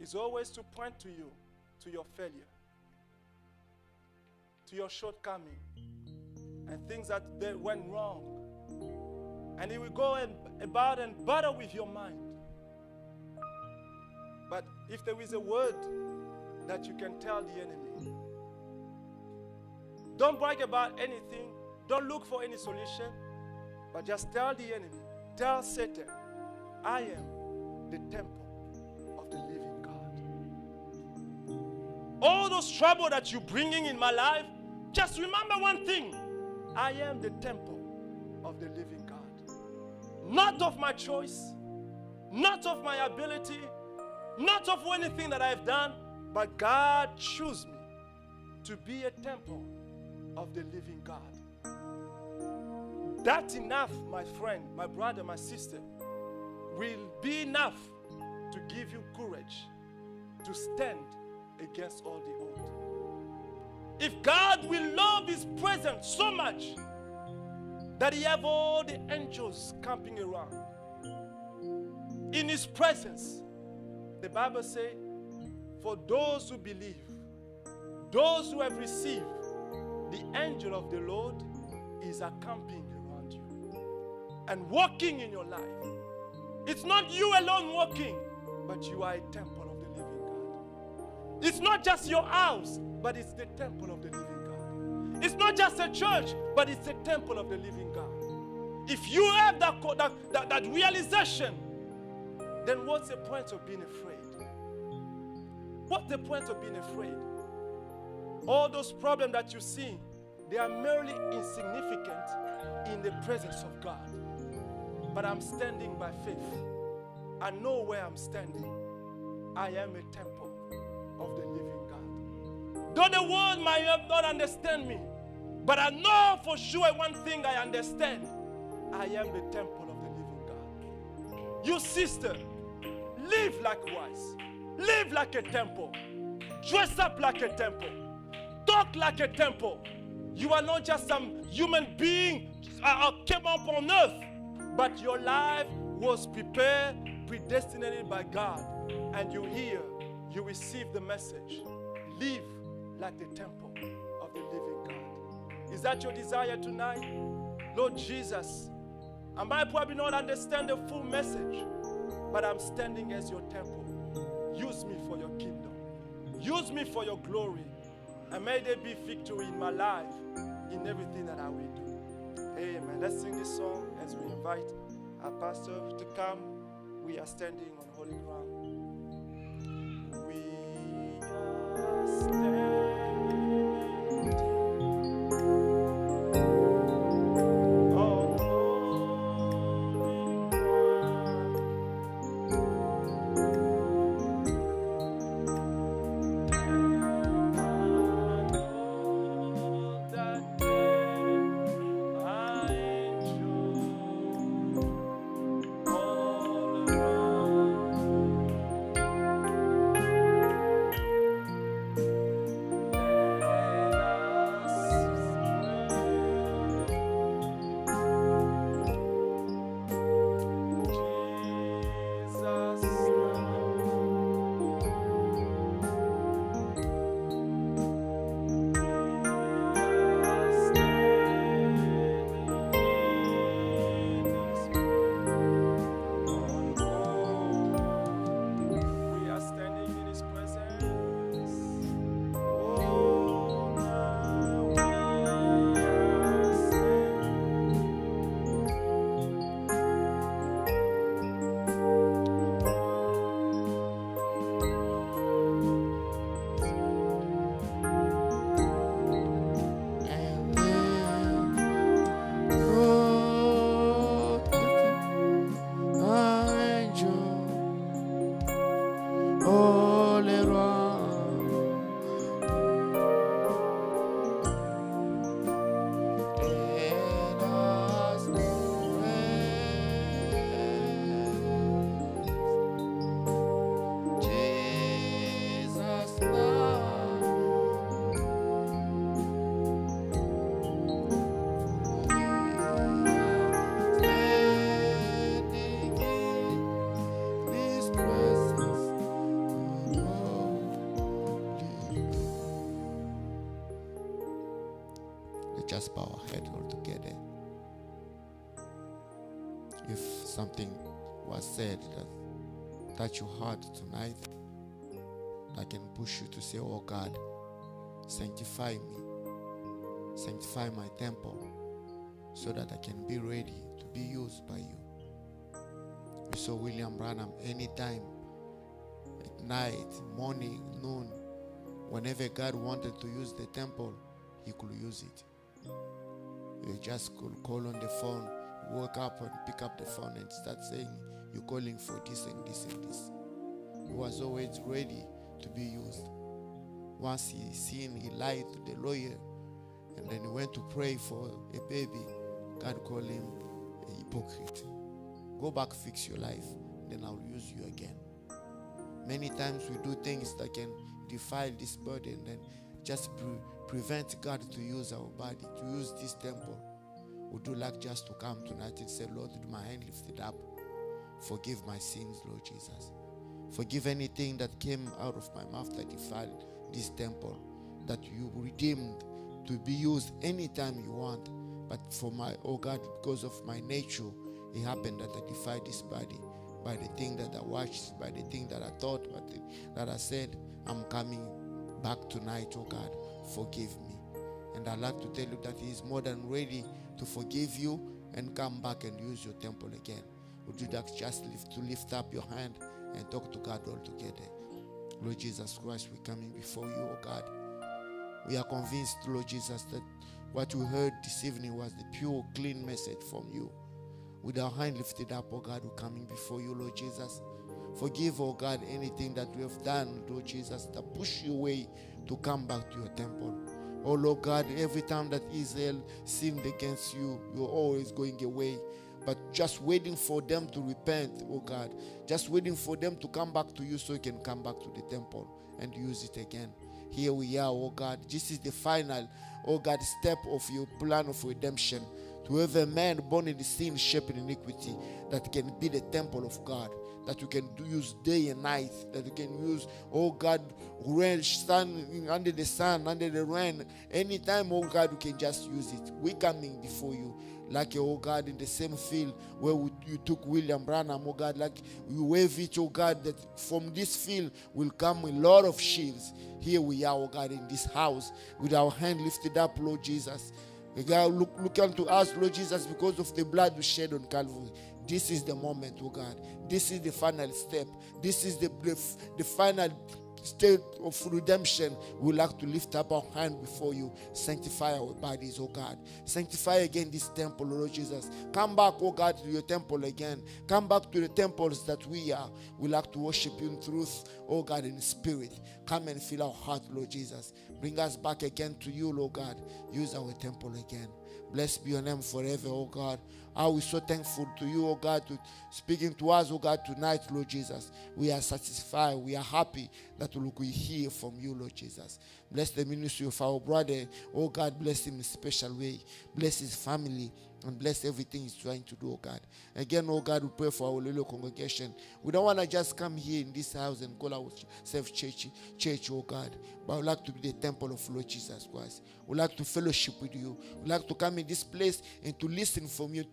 is always to point to you, to your failure, to your shortcoming, and things that went wrong. And he will go and, about and battle with your mind. But if there is a word that you can tell the enemy, don't brag about anything, don't look for any solution, but just tell the enemy, tell Satan, I am the temple of the living God. All those trouble that you're bringing in my life, just remember one thing I am the temple of the living God. Not of my choice, not of my ability, not of anything that I've done, but God chose me to be a temple of the living God. That's enough, my friend, my brother, my sister, will be enough to give you courage to stand against all the odds. If God will love his presence so much that he have all the angels camping around in his presence, the Bible says, for those who believe, those who have received, the angel of the Lord is accompanying around you and walking in your life. It's not you alone walking, but you are a temple It's not just your house, but it's the temple of the living God. It's not just a church, but it's a temple of the living God. If you have that, that, that, that realization, then what's the point of being afraid? What's the point of being afraid? All those problems that you see, they are merely insignificant in the presence of God. But I'm standing by faith. I know where I'm standing. I am a temple of the living God. Though the world might not understand me, but I know for sure one thing I understand. I am the temple of the living God. You sister, live likewise. Live like a temple. Dress up like a temple. Talk like a temple. You are not just some human being uh, uh, came up on earth, but your life was prepared, predestinated by God. And you hear, you receive the message. Live like the temple of the living God. Is that your desire tonight? Lord Jesus, I might probably not understand the full message, but I'm standing as your temple. Use me for your kingdom. Use me for your glory. And may there be victory in my life, in everything that I will do. Amen. Let's sing this song as we invite our pastor to come. We are standing on holy ground. We something was said that touch your heart tonight, that can push you to say, Oh God, sanctify me, sanctify my temple, so that I can be ready to be used by you. We saw William Branham anytime, at night, morning, noon, whenever God wanted to use the temple, he could use it. You just could call on the phone, wake up and pick up the phone and start saying, You're calling for this and this and this. He was always ready to be used. Once he seen, he lied to the lawyer, and then he went to pray for a baby. God called him a hypocrite. Go back, fix your life, then I'll use you again. Many times we do things that can defile this body and then just pre- prevent God to use our body, to use this temple. Would you like just to come tonight and say, Lord, with my hand lifted up, forgive my sins, Lord Jesus. Forgive anything that came out of my mouth that defiled this temple, that you redeemed to be used anytime you want. But for my, oh God, because of my nature, it happened that I defied this body by the thing that I watched, by the thing that I thought, by the, that I said. I'm coming back tonight, oh God. Forgive me. And I'd like to tell you that He is more than ready to forgive you and come back and use your temple again. Would you just lift, to lift up your hand and talk to God all together? Lord Jesus Christ, we're coming before you, oh God. We are convinced, Lord Jesus, that what we heard this evening was the pure, clean message from you. With our hand lifted up, oh God, we're coming before you, Lord Jesus. Forgive, oh God, anything that we have done, Lord Jesus, that push you away to come back to your temple. Oh Lord God, every time that Israel sinned against you, you're always going away. But just waiting for them to repent, oh God. Just waiting for them to come back to you so you can come back to the temple and use it again. Here we are, oh God. This is the final, oh God, step of your plan of redemption. To have a man born in sin, shaped in iniquity, that can be the temple of God that you can use day and night, that you can use, oh God, rain, sun, under the sun, under the rain. Anytime, oh God, you can just use it. we coming before you. Like, oh God, in the same field where we, you took William Branham, oh God, like you wave it, oh God, that from this field will come a lot of sheaves. Here we are, oh God, in this house with our hand lifted up, Lord Jesus. God, look, look unto us, Lord Jesus, because of the blood we shed on Calvary. This is the moment, oh God. This is the final step. This is the, the, the final state of redemption, we like to lift up our hand before you. Sanctify our bodies, oh God. Sanctify again this temple, Lord Jesus. Come back, oh God, to your temple again. Come back to the temples that we are. We like to worship you in truth, oh God, in spirit. Come and fill our heart, Lord Jesus. Bring us back again to you, Lord God. Use our temple again. Blessed be your name forever, oh God. Are we so thankful to you, oh God, to speaking to us, oh God, tonight, Lord Jesus. We are satisfied. We are happy that we hear from you, Lord Jesus. Bless the ministry of our brother. Oh God, bless him in a special way. Bless his family and bless everything he's trying to do, oh God. Again, oh God, we pray for our little congregation. We don't want to just come here in this house and call ourselves church, church, oh God. But we like to be the temple of Lord Jesus Christ. We like to fellowship with you. We like to come in this place and to listen from you,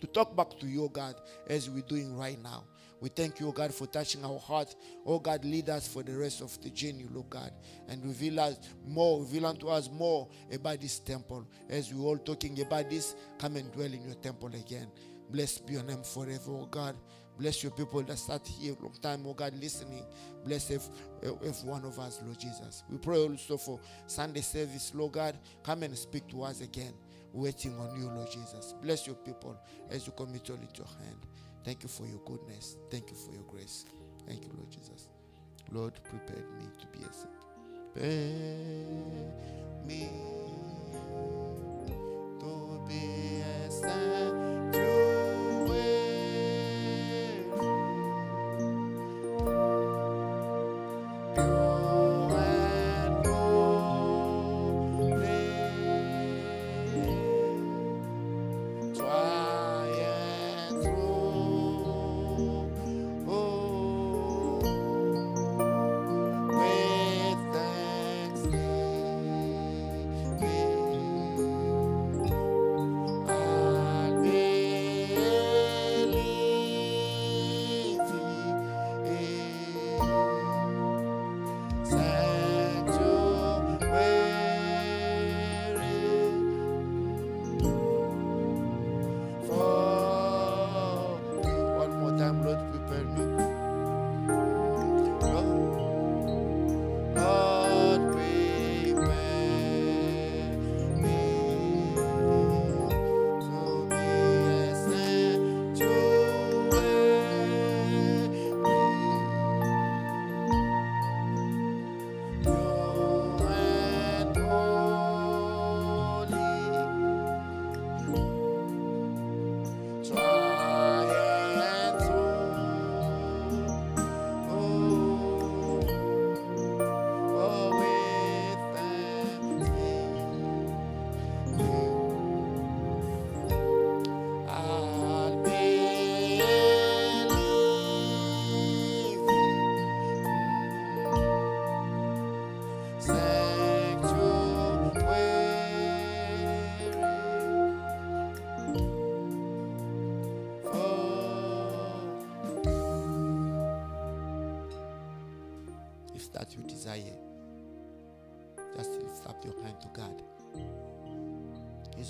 to talk back to you, God, as we're doing right now. We thank you, God, for touching our heart. Oh God, lead us for the rest of the journey, Lord God, and reveal us more, reveal unto us more about this temple. As we're all talking about this, come and dwell in your temple again. Blessed be your name forever, oh God. Bless your people that start here long time, oh God, listening. Bless every, every one of us, Lord Jesus. We pray also for Sunday service, Lord God. Come and speak to us again. Waiting on you, Lord Jesus. Bless your people as you commit all into your hand. Thank you for your goodness. Thank you for your grace. Thank you, Lord Jesus. Lord, prepare me to be a saint. Prepare me to be a sanctuary.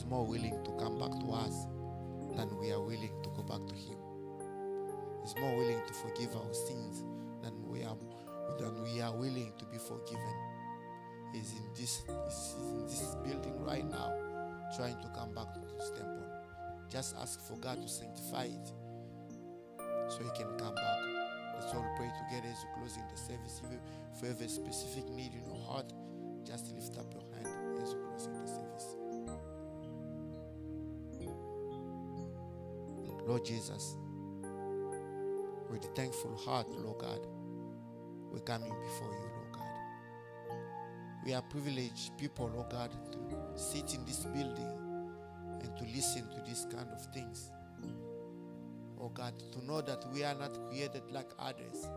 More willing to come back to us than we are willing to go back to Him. He's more willing to forgive our sins than we are than we are willing to be forgiven. He's in this he's in this building right now, trying to come back to this temple. Just ask for God to sanctify it so He can come back. Let's all pray together as we're closing the service. If you have a specific need in your heart, just lift up your hand as we're closing the service. Lord Jesus, with a thankful heart, Lord God, we're coming before you, Lord God. We are privileged people, Lord God, to sit in this building and to listen to these kind of things. Oh God, to know that we are not created like others.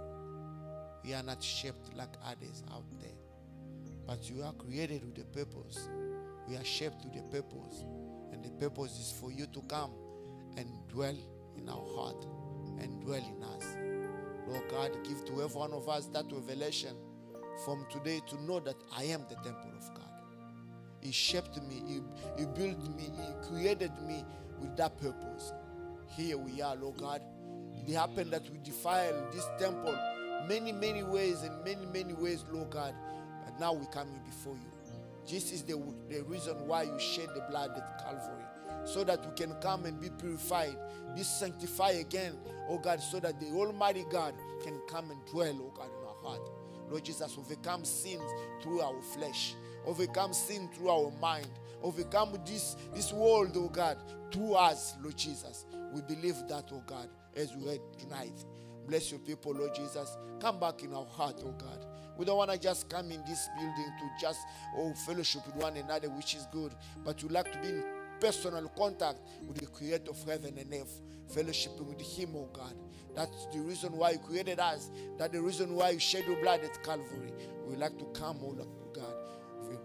We are not shaped like others out there. But you are created with a purpose. We are shaped with a purpose. And the purpose is for you to come and dwell in our heart and dwell in us. Lord God, give to every one of us that revelation from today to know that I am the temple of God. He shaped me, He, he built me, He created me with that purpose. Here we are, Lord God. It happened that we defiled this temple many, many ways and many, many ways, Lord God. But now we're coming before you. This is the, the reason why you shed the blood at Calvary. So that we can come and be purified, be sanctified again, oh God, so that the Almighty God can come and dwell, oh God, in our heart. Lord Jesus, overcome sins through our flesh, overcome sin through our mind, overcome this, this world, oh God, through us, Lord Jesus. We believe that, oh God, as we read tonight. Bless your people, Lord Jesus. Come back in our heart, oh God. We don't want to just come in this building to just oh fellowship with one another, which is good, but we like to be in personal contact with the creator of heaven and earth, fellowshipping with him, oh God. That's the reason why you created us. That's the reason why you shed your blood at Calvary. We like to come, oh God.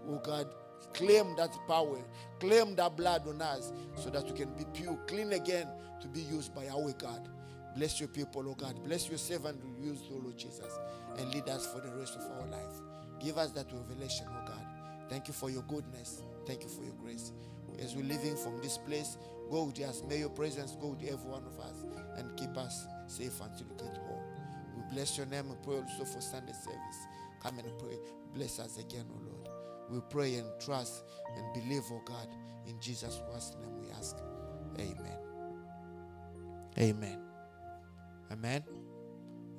Oh God, claim that power, claim that blood on us so that we can be pure, clean again to be used by our God. Bless your people, oh God. Bless your servant who used, oh Lord Jesus, and lead us for the rest of our life. Give us that revelation, oh God. Thank you for your goodness. Thank you for your grace. As we're leaving from this place, go with us. May your presence go with every one of us and keep us safe until we get home. We bless your name and pray also for Sunday service. Come and pray. Bless us again, oh Lord. We pray and trust and believe, oh God. In Jesus Christ's name we ask. Amen. Amen. Amen.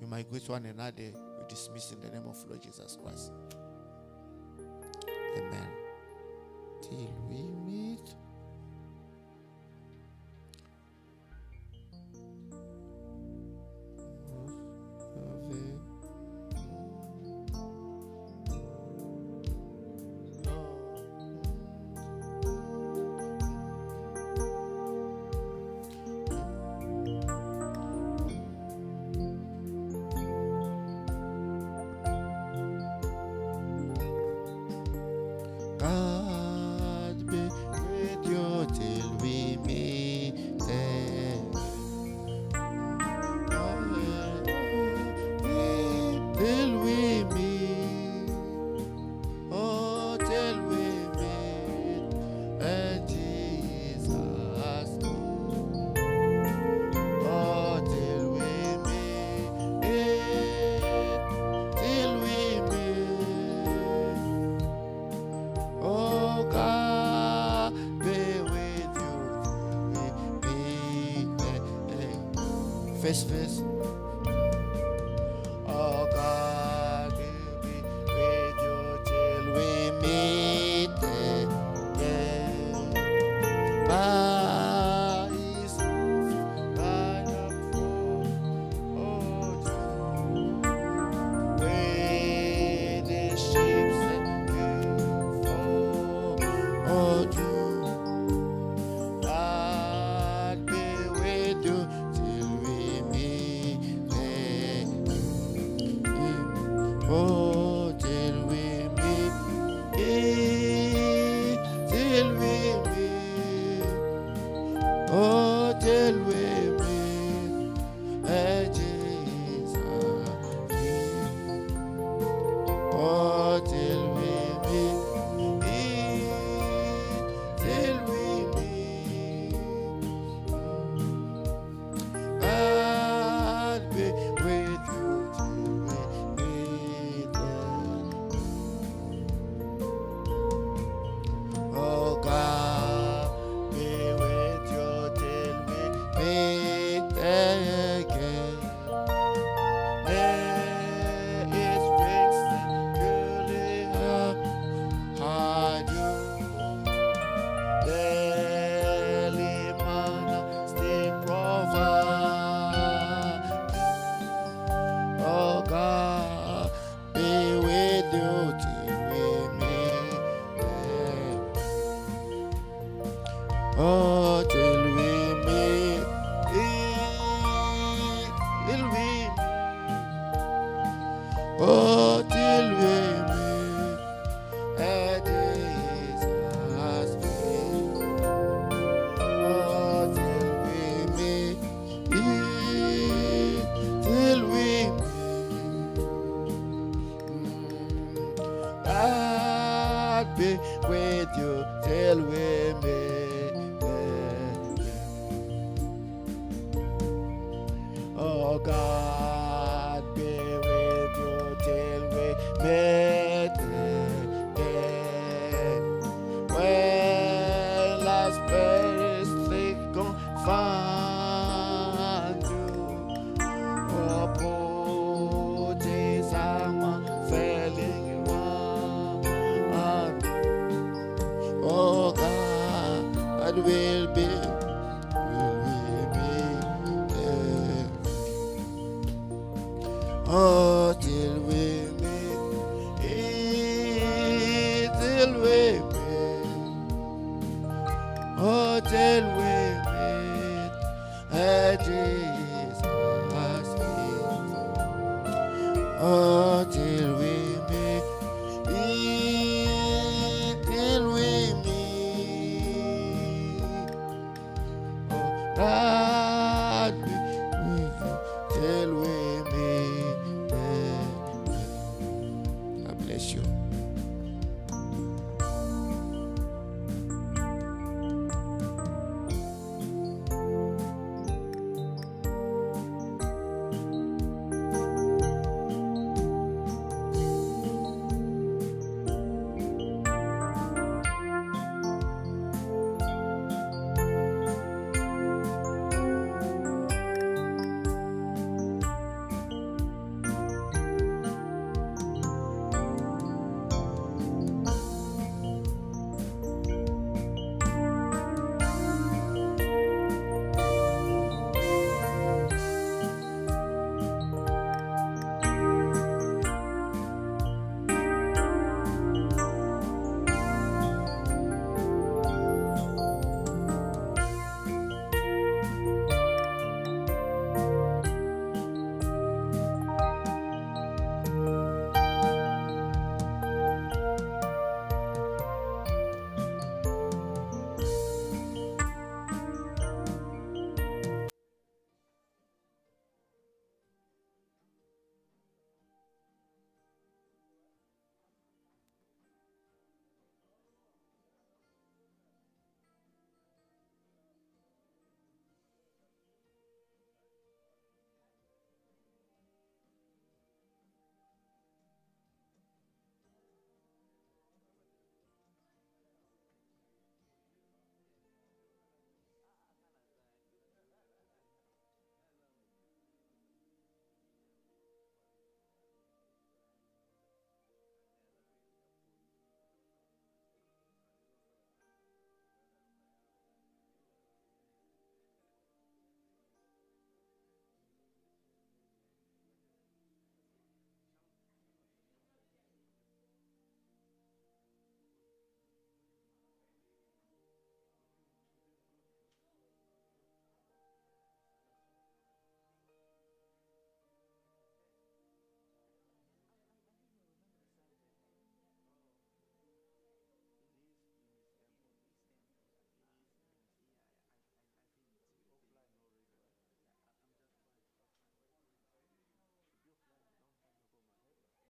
We might greet one another. We dismiss in the name of Lord Jesus Christ. Amen. Till we meet. Meet Oh, till